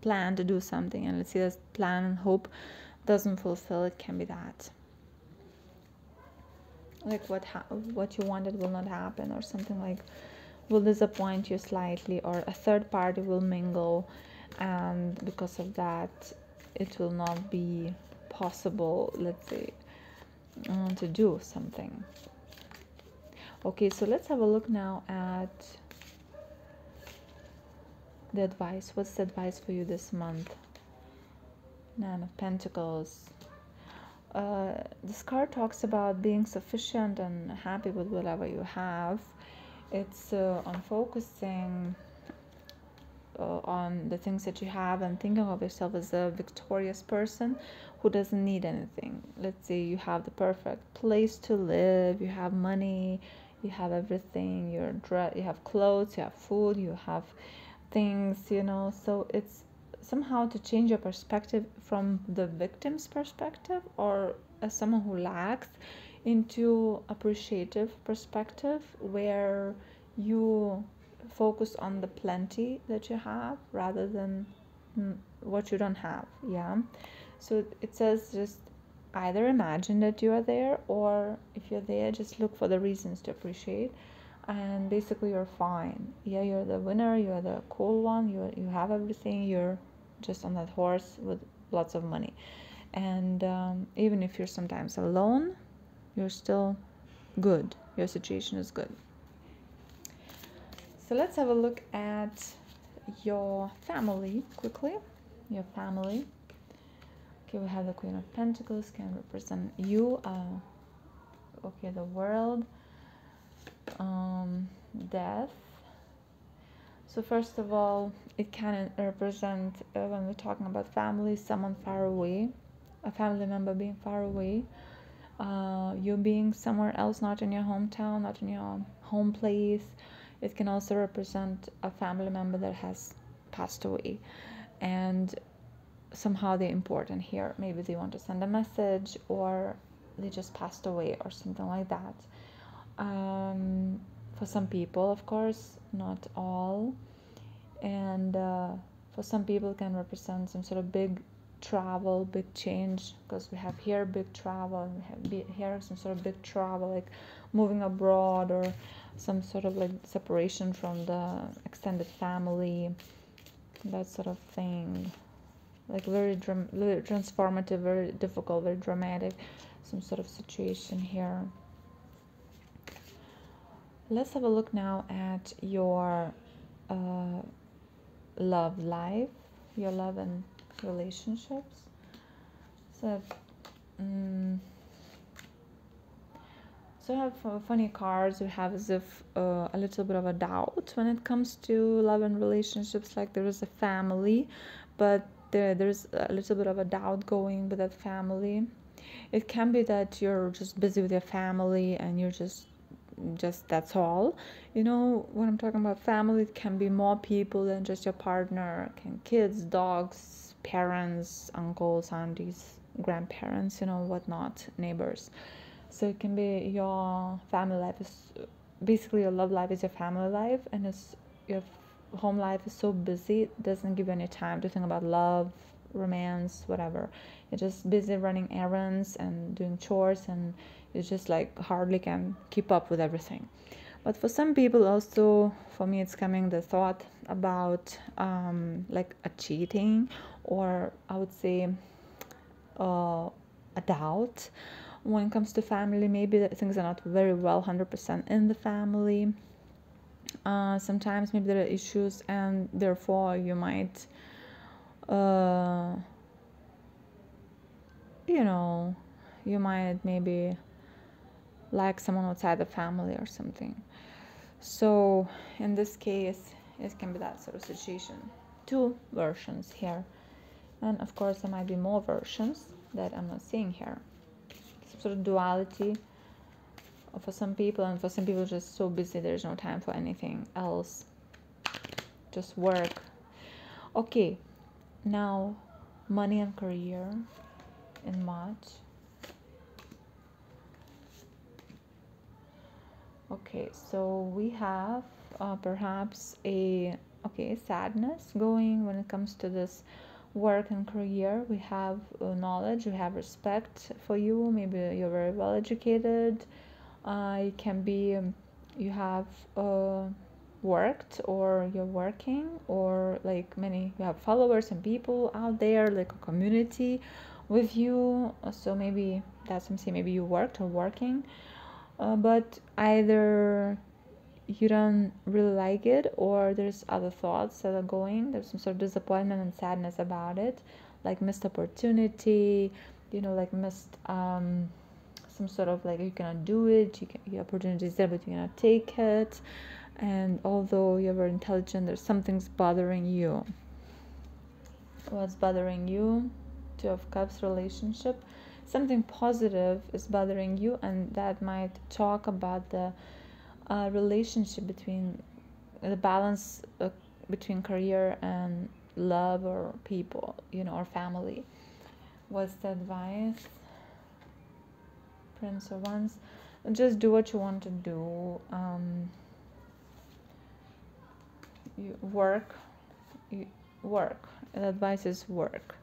plan to do something. And let's see this plan and hope doesn't fulfill it can be that like what ha- what you wanted will not happen or something like will disappoint you slightly or a third party will mingle and because of that it will not be possible let's say uh, to do something. Okay so let's have a look now at the advice. What's the advice for you this month? Nine of pentacles uh, this card talks about being sufficient and happy with whatever you have it's uh, on focusing uh, on the things that you have and thinking of yourself as a victorious person who doesn't need anything. Let's say you have the perfect place to live, you have money, you have everything, you're dress, you have clothes, you have food, you have things, you know. So it's somehow to change your perspective from the victim's perspective or as someone who lacks into appreciative perspective where you focus on the plenty that you have rather than mm, what you don't have yeah? So it says just either imagine that you are there or if you're there just look for the reasons to appreciate and basically you're fine. Yeah you're the winner you're the cool one you you have everything you're just on that horse with lots of money and um, even if you're sometimes alone you're still good your situation is good so let's have a look at your family quickly. Your family. Okay, we have the Queen of Pentacles can represent you. Uh, okay, the world. Um, death. So first of all, it can represent uh, when we're talking about family, someone far away, a family member being far away, uh, you being somewhere else, not in your hometown, not in your home place, it can also represent a family member that has passed away and somehow they're important here. Maybe they want to send a message or they just passed away or something like that. Um, for some people, of course, not all. And uh, for some people, can represent some sort of big travel, big change, because we have here big travel, and we have here some sort of big travel, like moving abroad or some sort of like separation from the extended family, that sort of thing. Like very, dram- very transformative, very difficult, very dramatic, some sort of situation here. Let's have a look now at your uh, love life, your love and relationships. So, um, so I have uh, funny cards. You have as if uh, a little bit of a doubt when it comes to love and relationships. Like there is a family, but there there's a little bit of a doubt going with that family. It can be that you're just busy with your family and you're just just that's all. You know when I'm talking about family, it can be more people than just your partner. Can kids, dogs, parents, uncles, aunties, grandparents, you know whatnot, neighbors so it can be your family life is basically your love life is your family life and it's your home life is so busy it doesn't give you any time to think about love romance whatever you're just busy running errands and doing chores and you just like hardly can keep up with everything. But for some people also for me it's coming the thought about um, like a cheating or i would say uh, a doubt. When it comes to family maybe things are not very well 100% in the family. Uh, sometimes maybe there are issues and therefore you might uh, you know you might maybe like someone outside the family or something so in this case it can be that sort of situation two versions here and of course there might be more versions that I'm not seeing here. Some sort of duality for some people, and for some people, just so busy there's no time for anything else. Just work. Okay, now money and career in March. Okay, so we have uh, perhaps a okay sadness going when it comes to this work and career. We have uh, knowledge we have respect for you. Maybe you're very well educated. Uh, it can be um, you have uh, worked or you're working or like many you have followers and people out there like a community with you. So maybe that's something maybe you worked or working uh, but either you don't really like it or there's other thoughts that are going there's some sort of disappointment and sadness about it like missed opportunity you know like missed um, some sort of like you cannot do it you can, your opportunity is there but you cannot take it. And although you're very intelligent there's something's bothering you. What's bothering you? Two of cups relationship something positive is bothering you and that might talk about the uh, relationship between the balance uh, between career and love or people you know or family. What's the advice? Prince of wands. Just do what you want to do um, you work you work. The advice is work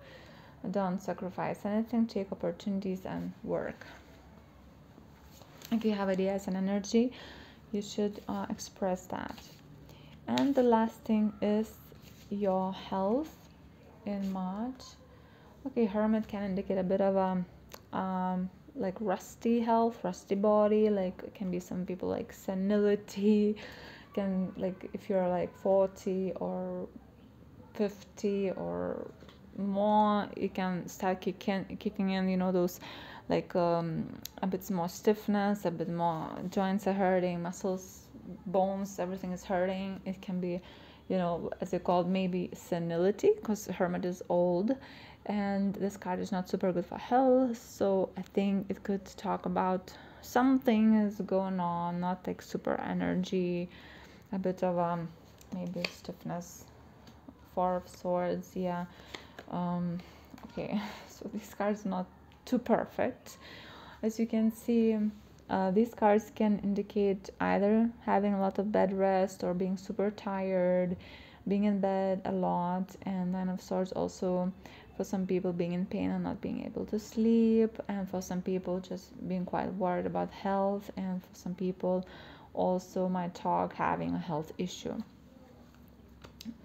don't sacrifice anything take opportunities and work. If you have ideas and energy you should uh, express that. And the last thing is your health in march. Okay hermit can indicate a bit of a um, like rusty health rusty body like it can be some people like senility can like if you're like 40 or 50 or more you can start kicking kicking in you know those like um, a bit more stiffness a bit more joints are hurting muscles bones everything is hurting. It can be you know as they called maybe senility because hermit is old and this card is not super good for health. So i think it could talk about something is going on not like super energy a bit of um maybe stiffness four of swords yeah um okay so this card is not too perfect. As you can see uh, these cards can indicate either having a lot of bed rest or being super tired being in bed a lot and nine of swords also for some people being in pain and not being able to sleep and for some people just being quite worried about health and for some people also might talk having a health issue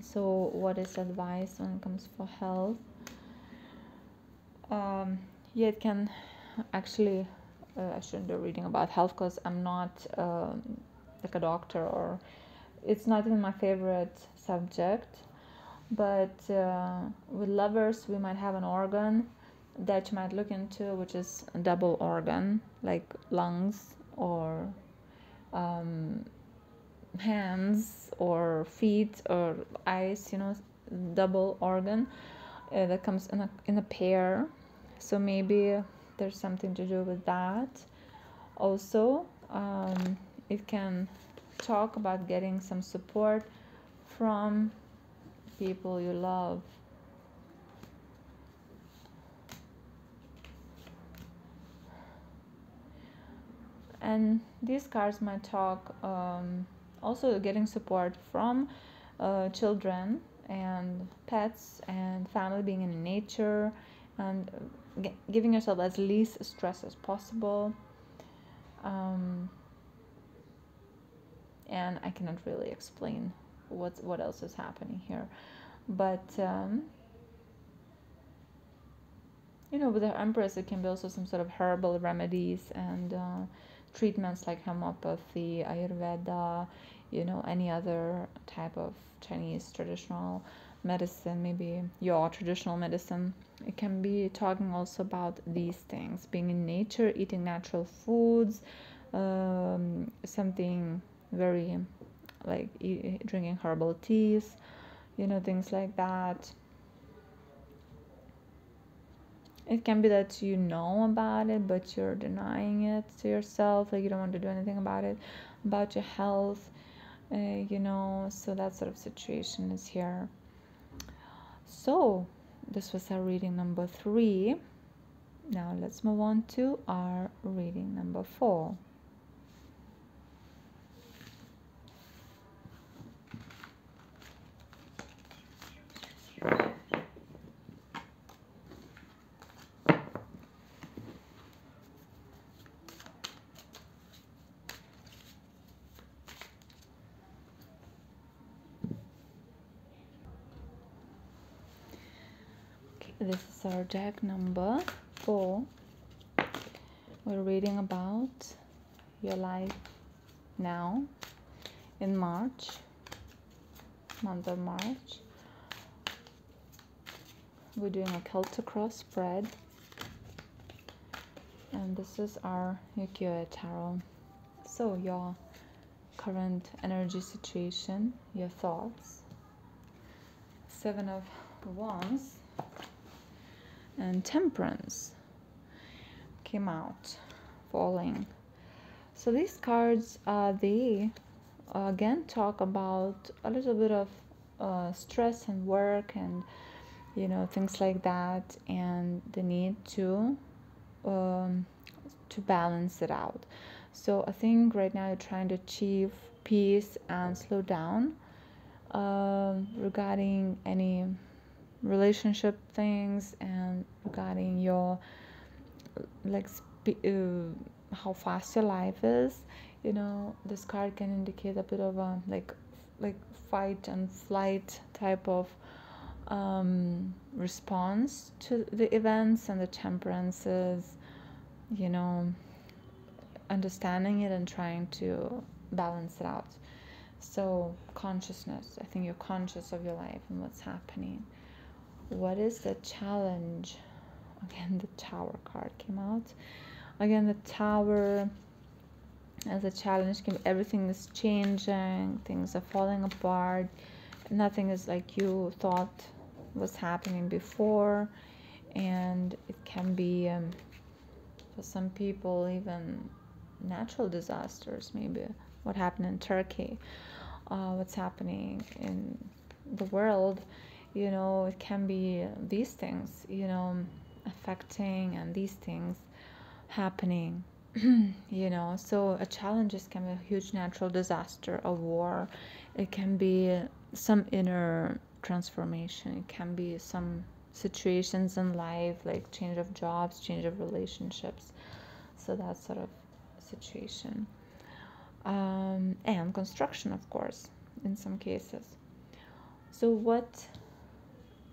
so what is advice when it comes for health? Um, yeah it can actually uh, i shouldn't be reading about health because i'm not um, like a doctor or it's not even my favorite subject. But uh, with lovers we might have an organ that you might look into which is a double organ like lungs or um, hands or feet or eyes you know double organ uh, that comes in a, in a pair so maybe there's something to do with that also um, it can talk about getting some support from people you love. And these cards might talk um, also getting support from uh, children and pets and family being in nature and giving yourself as least stress as possible. Um, and I cannot really explain what what else is happening here but um, you know with the empress it can be also some sort of herbal remedies and uh, treatments like homeopathy ayurveda you know any other type of chinese traditional medicine maybe your traditional medicine it can be talking also about these things being in nature eating natural foods um, something very like drinking herbal teas, you know, things like that. it can be that you know about it but you're denying it to yourself like you don't want to do anything about it about your health uh, you know so that sort of situation is here. So this was our reading number three. Now let's move on to our reading number four this is our deck number four. We're reading about your life now in March, month of March. We're doing a Celtic cross spread, and this is our Ukiyo Tarot. So, your current energy situation, your thoughts. Seven of Wands and temperance came out falling. So these cards uh, they uh, again talk about a little bit of uh, stress and work and you know things like that and the need to um, to balance it out. So i think right now you're trying to achieve peace and slow down um, regarding any relationship things and regarding your like uh, how fast your life is you know this card can indicate a bit of a like like fight and flight type of um, response to the events and the temperances you know understanding it and trying to balance it out. So consciousness i think you're conscious of your life and what's happening what is the challenge? Again the tower card came out. Again the tower as a challenge came everything is changing things are falling apart. Nothing is like you thought was happening before. And it can be um, for some people even natural disasters maybe. What happened in turkey uh, what's happening in the world you know it can be these things you know affecting and these things happening you know. So a challenges can be a huge natural disaster a war. It can be some inner transformation. It can be some situations in life like change of jobs change of relationships. So that sort of situation. Um, and construction of course in some cases. So what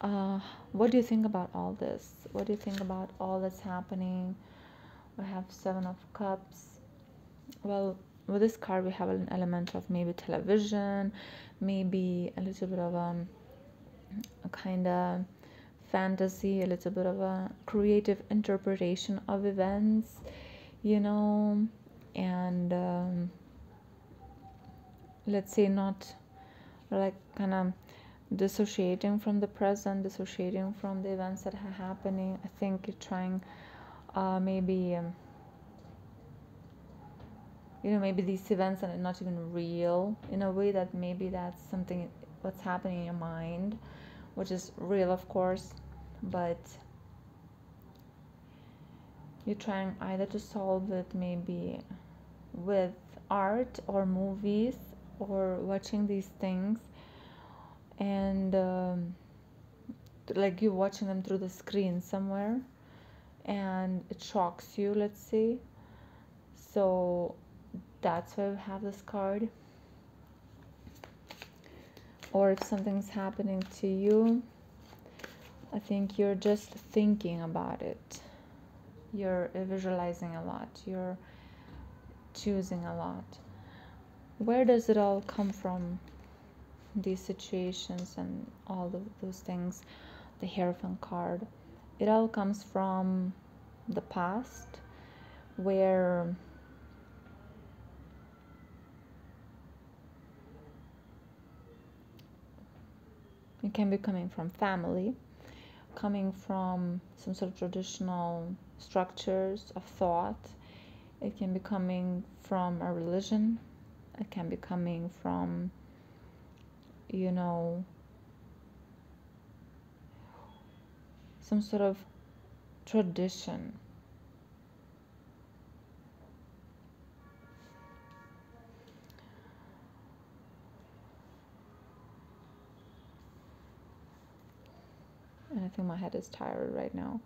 uh, what do you think about all this? What do you think about all that's happening? We have Seven of Cups. Well, with this card, we have an element of maybe television, maybe a little bit of um, a kind of fantasy, a little bit of a creative interpretation of events, you know, and um, let's say not like kind of dissociating from the present, dissociating from the events that are happening. I think you're trying uh, maybe, um, you know, maybe these events are not even real in a way that maybe that's something what's happening in your mind, which is real, of course, but you're trying either to solve it maybe with art or movies or watching these things and um, like you're watching them through the screen somewhere and it shocks you let's say. So that's why we have this card. Or if something's happening to you i think you're just thinking about it. You're visualizing a lot. You're choosing a lot. Where does it all come from these situations and all of those things the hierophant card it all comes from the past where it can be coming from family coming from some sort of traditional structures of thought. It can be coming from a religion. It can be coming from, you know, some sort of tradition. And I think my head is tired right now.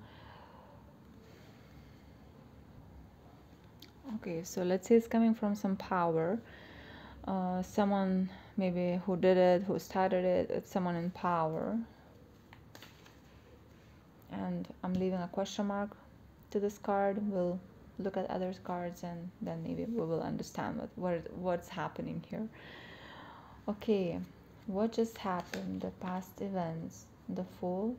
Okay, so let's say it's coming from some power. Uh, someone maybe who did it, who started it, it's someone in power. And I'm leaving a question mark to this card. We'll look at other cards and then maybe we will understand what, what what's happening here. Okay, what just happened? The past events, the Fool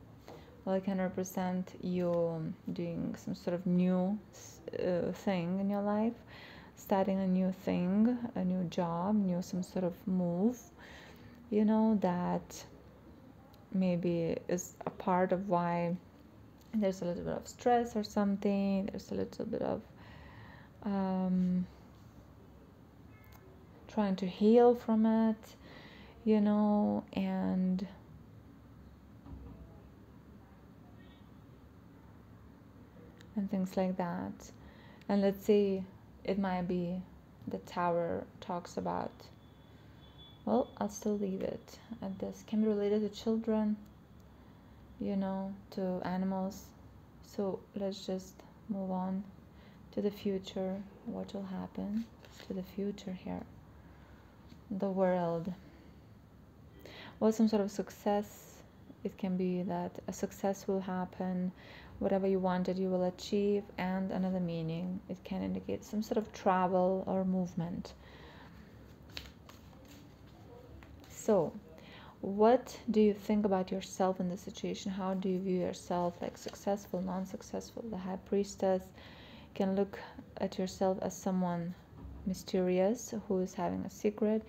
well, it can represent you doing some sort of new uh, thing in your life starting a new thing a new job new some sort of move you know that maybe is a part of why there's a little bit of stress or something there's a little bit of um, trying to heal from it you know and and things like that. And let's say it might be the tower talks about. Well, I'll still leave it at this. Can be related to children, you know, to animals. So let's just move on to the future. What will happen to the future here? The world. Well, some sort of success. It can be that a success will happen whatever you wanted you will achieve and another meaning. It can indicate some sort of travel or movement. So what do you think about yourself in this situation? How do you view yourself? Like successful non-successful? The high priestess can look at yourself as someone mysterious who is having a secret.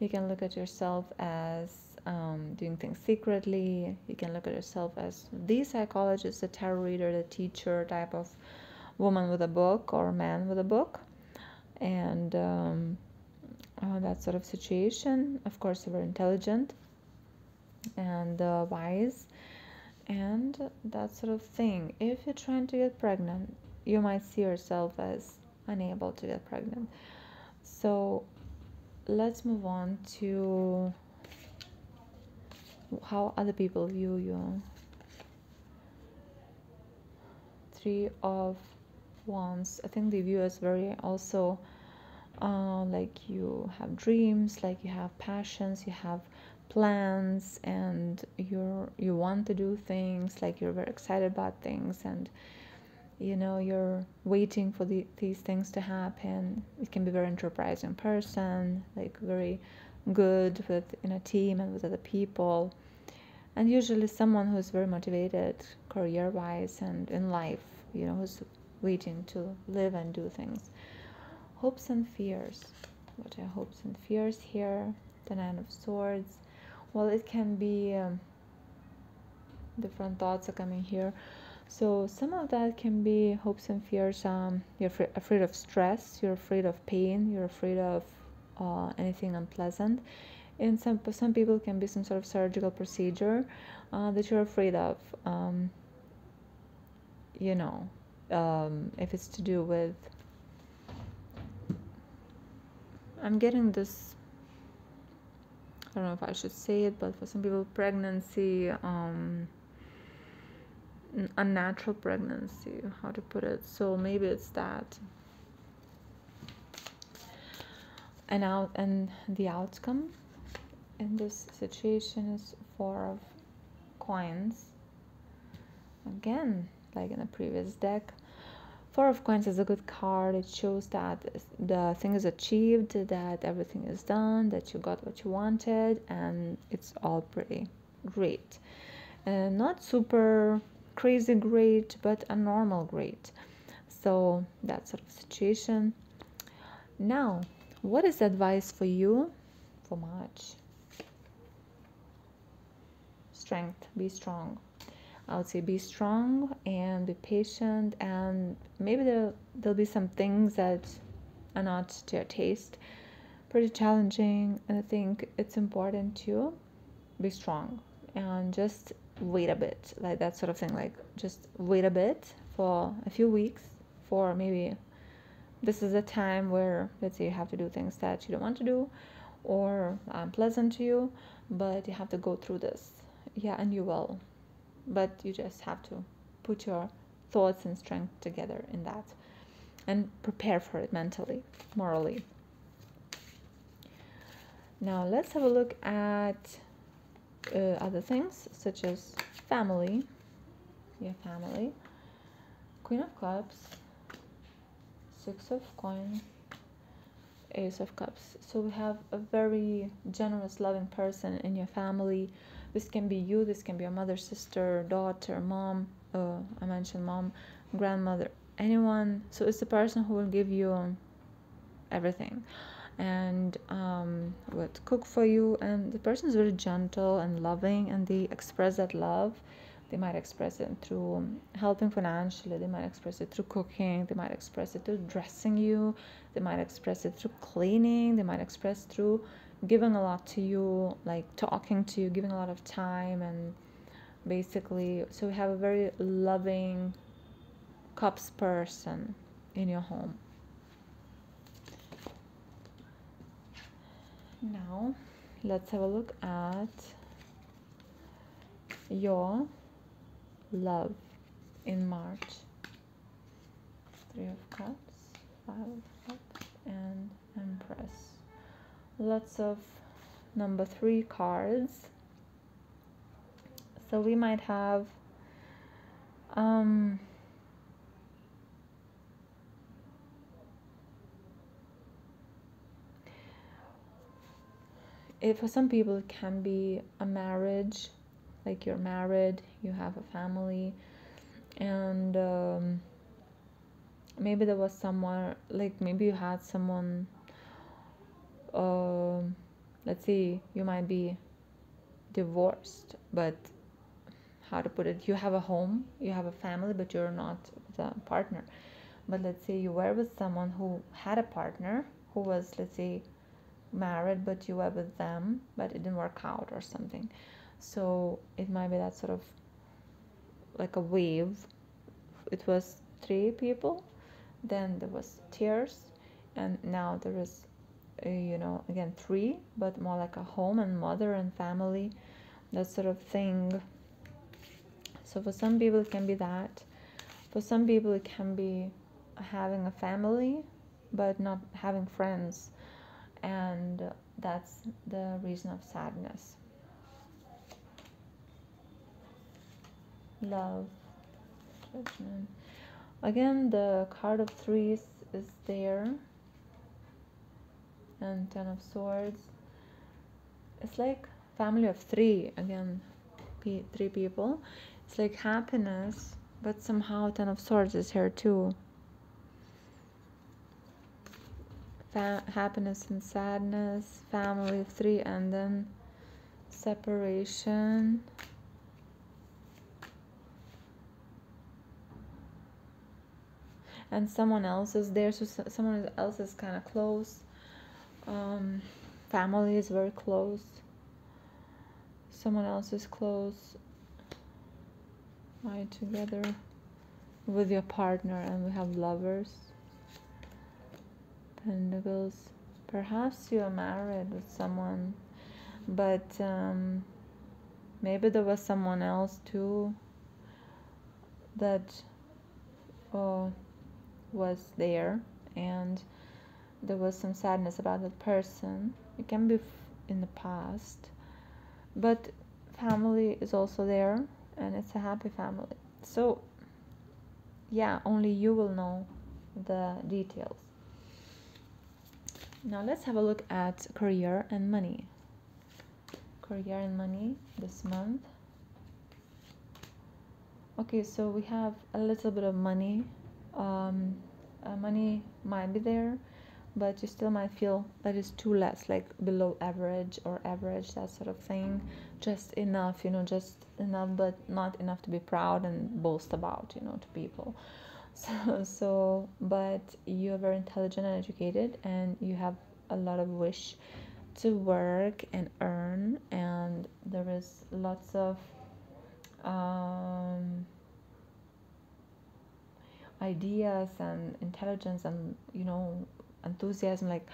You can look at yourself as um, doing things secretly. You can look at yourself as the psychologist, the tarot reader, the teacher type of woman with a book or man with a book. And um, uh, that sort of situation. Of course, very intelligent and uh, wise and that sort of thing. If you're trying to get pregnant, you might see yourself as unable to get pregnant. So let's move on to how other people view you. Three of wands. I think they view as very also uh, like you have dreams like you have passions you have plans and you're you want to do things like you're very excited about things and you know you're waiting for the, these things to happen. It can be very enterprising person like very good with in a team and with other people. And usually someone who's very motivated career wise and in life you know who's waiting to live and do things. Hopes and fears. What are hopes and fears here? The nine of swords. Well it can be um, different thoughts are coming here. So some of that can be hopes and fears um, you're afraid of stress you're afraid of pain you're afraid of uh, anything unpleasant. And some some people can be some sort of surgical procedure uh, that you're afraid of um, you know um, if it's to do with I'm getting this I don't know if I should say it but for some people pregnancy um, unnatural pregnancy how to put it. So maybe it's that and out and the outcome in this situation is four of coins. Again like in the previous deck four of coins is a good card. It shows that the thing is achieved that everything is done that you got what you wanted and it's all pretty great. And not super crazy great but a normal great. So that sort of situation. Now what is advice for you for march strength be strong I would say be strong and be patient, and maybe there, there'll be some things that are not to your taste, pretty challenging. And I think it's important to be strong and just wait a bit, like that sort of thing. Like just wait a bit for a few weeks, for maybe this is a time where, let's say, you have to do things that you don't want to do or unpleasant to you, but you have to go through this. Yeah, and you will but you just have to put your thoughts and strength together in that and prepare for it mentally, morally. Now let's have a look at uh, other things such as family, your family, Queen of Cups, Six of Coins, Ace of Cups. So we have a very generous, loving person in your family this can be you, this can be your mother, sister, daughter, mom. Uh, I mentioned mom, grandmother, anyone. So it's the person who will give you everything and um, would cook for you. And the person is very gentle and loving, and they express that love. They might express it through helping financially, they might express it through cooking, they might express it through dressing you, they might express it through cleaning, they might express through giving a lot to you, like talking to you, giving a lot of time, and basically, so we have a very loving cups person in your home. Now, let's have a look at your love in March. Three of Cups, Five of Cups, and Empress lots of number three cards so we might have um, if for some people it can be a marriage like you're married you have a family and um, maybe there was someone like maybe you had someone uh, let's see you might be divorced but how to put it you have a home you have a family but you're not a partner. But let's say you were with someone who had a partner who was let's say married but you were with them but it didn't work out or something so it might be that sort of like a wave. It was three people then there was tears and now there is uh, you know again three but more like a home and mother and family that sort of thing. So for some people it can be that. For some people it can be having a family but not having friends. And that's the reason of sadness love. Judgment. Again the card of threes is there. And ten of swords. It's like family of three again three people. It's like happiness but somehow ten of swords is here too. Fa happiness and sadness family of three and then separation and someone else is there so someone else is kind of close. Um, family is very close. Someone else is close. Right together with your partner and we have lovers? Pentacles perhaps you are married with someone but um, maybe there was someone else too that uh, was there and there was some sadness about that person. It can be in the past, but family is also there and it's a happy family. So, yeah, only you will know the details. Now, let's have a look at career and money. Career and money this month. Okay, so we have a little bit of money. Um, uh, money might be there but you still might feel that is too less like below average or average that sort of thing. Just enough you know just enough but not enough to be proud and boast about you know to people. So so but you're very intelligent and educated and you have a lot of wish to work and earn and there is lots of um, ideas and intelligence and you know enthusiasm like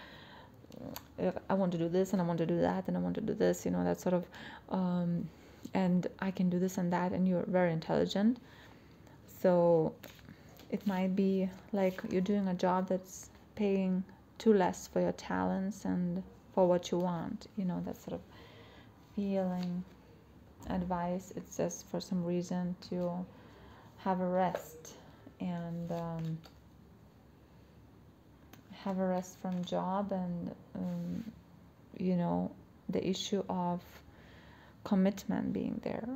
i want to do this and i want to do that and i want to do this you know that sort of um, and i can do this and that and you're very intelligent. So it might be like you're doing a job that's paying too less for your talents and for what you want you know that sort of feeling advice. It's just for some reason to have a rest and um, have a rest from job and um, you know the issue of commitment being there.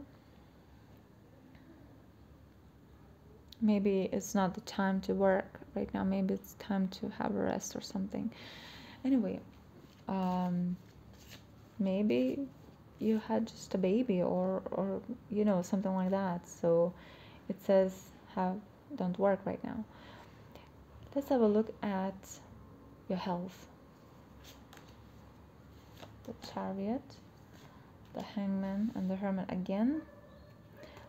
Maybe it's not the time to work right now. Maybe it's time to have a rest or something. Anyway um, maybe you had just a baby or or you know something like that. So it says have don't work right now. Let's have a look at your health. The chariot the hangman and the hermit again.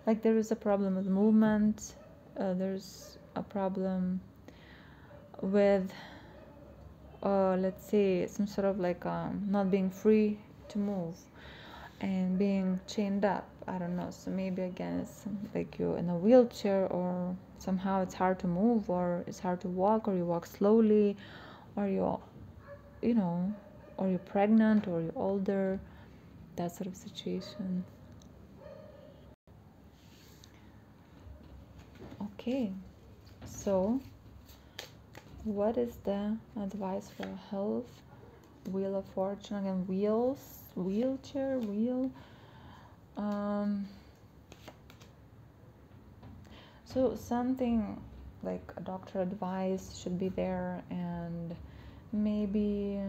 Like there is a problem with movement uh, there's a problem with uh, let's say some sort of like um, not being free to move and being chained up. I don't know so maybe again it's like you're in a wheelchair or somehow it's hard to move or it's hard to walk or you walk slowly or you're you know or you're pregnant or you're older that sort of situation. Okay so what is the advice for health wheel of fortune? Again wheels wheelchair wheel. Um, so something like a doctor advice should be there and maybe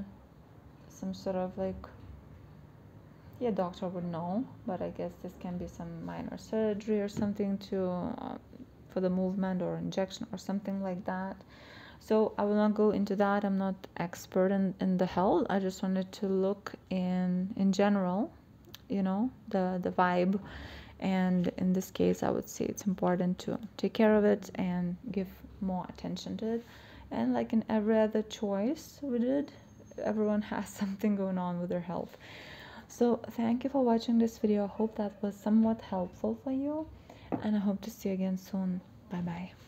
some sort of like yeah doctor would know but i guess this can be some minor surgery or something to uh, for the movement or injection or something like that. So i will not go into that. I'm not expert in, in the health. I just wanted to look in in general you know the the vibe and in this case i would say it's important to take care of it and give more attention to it. And like in every other choice we did everyone has something going on with their health. So thank you for watching this video. I hope that was somewhat helpful for you. And i hope to see you again soon. Bye bye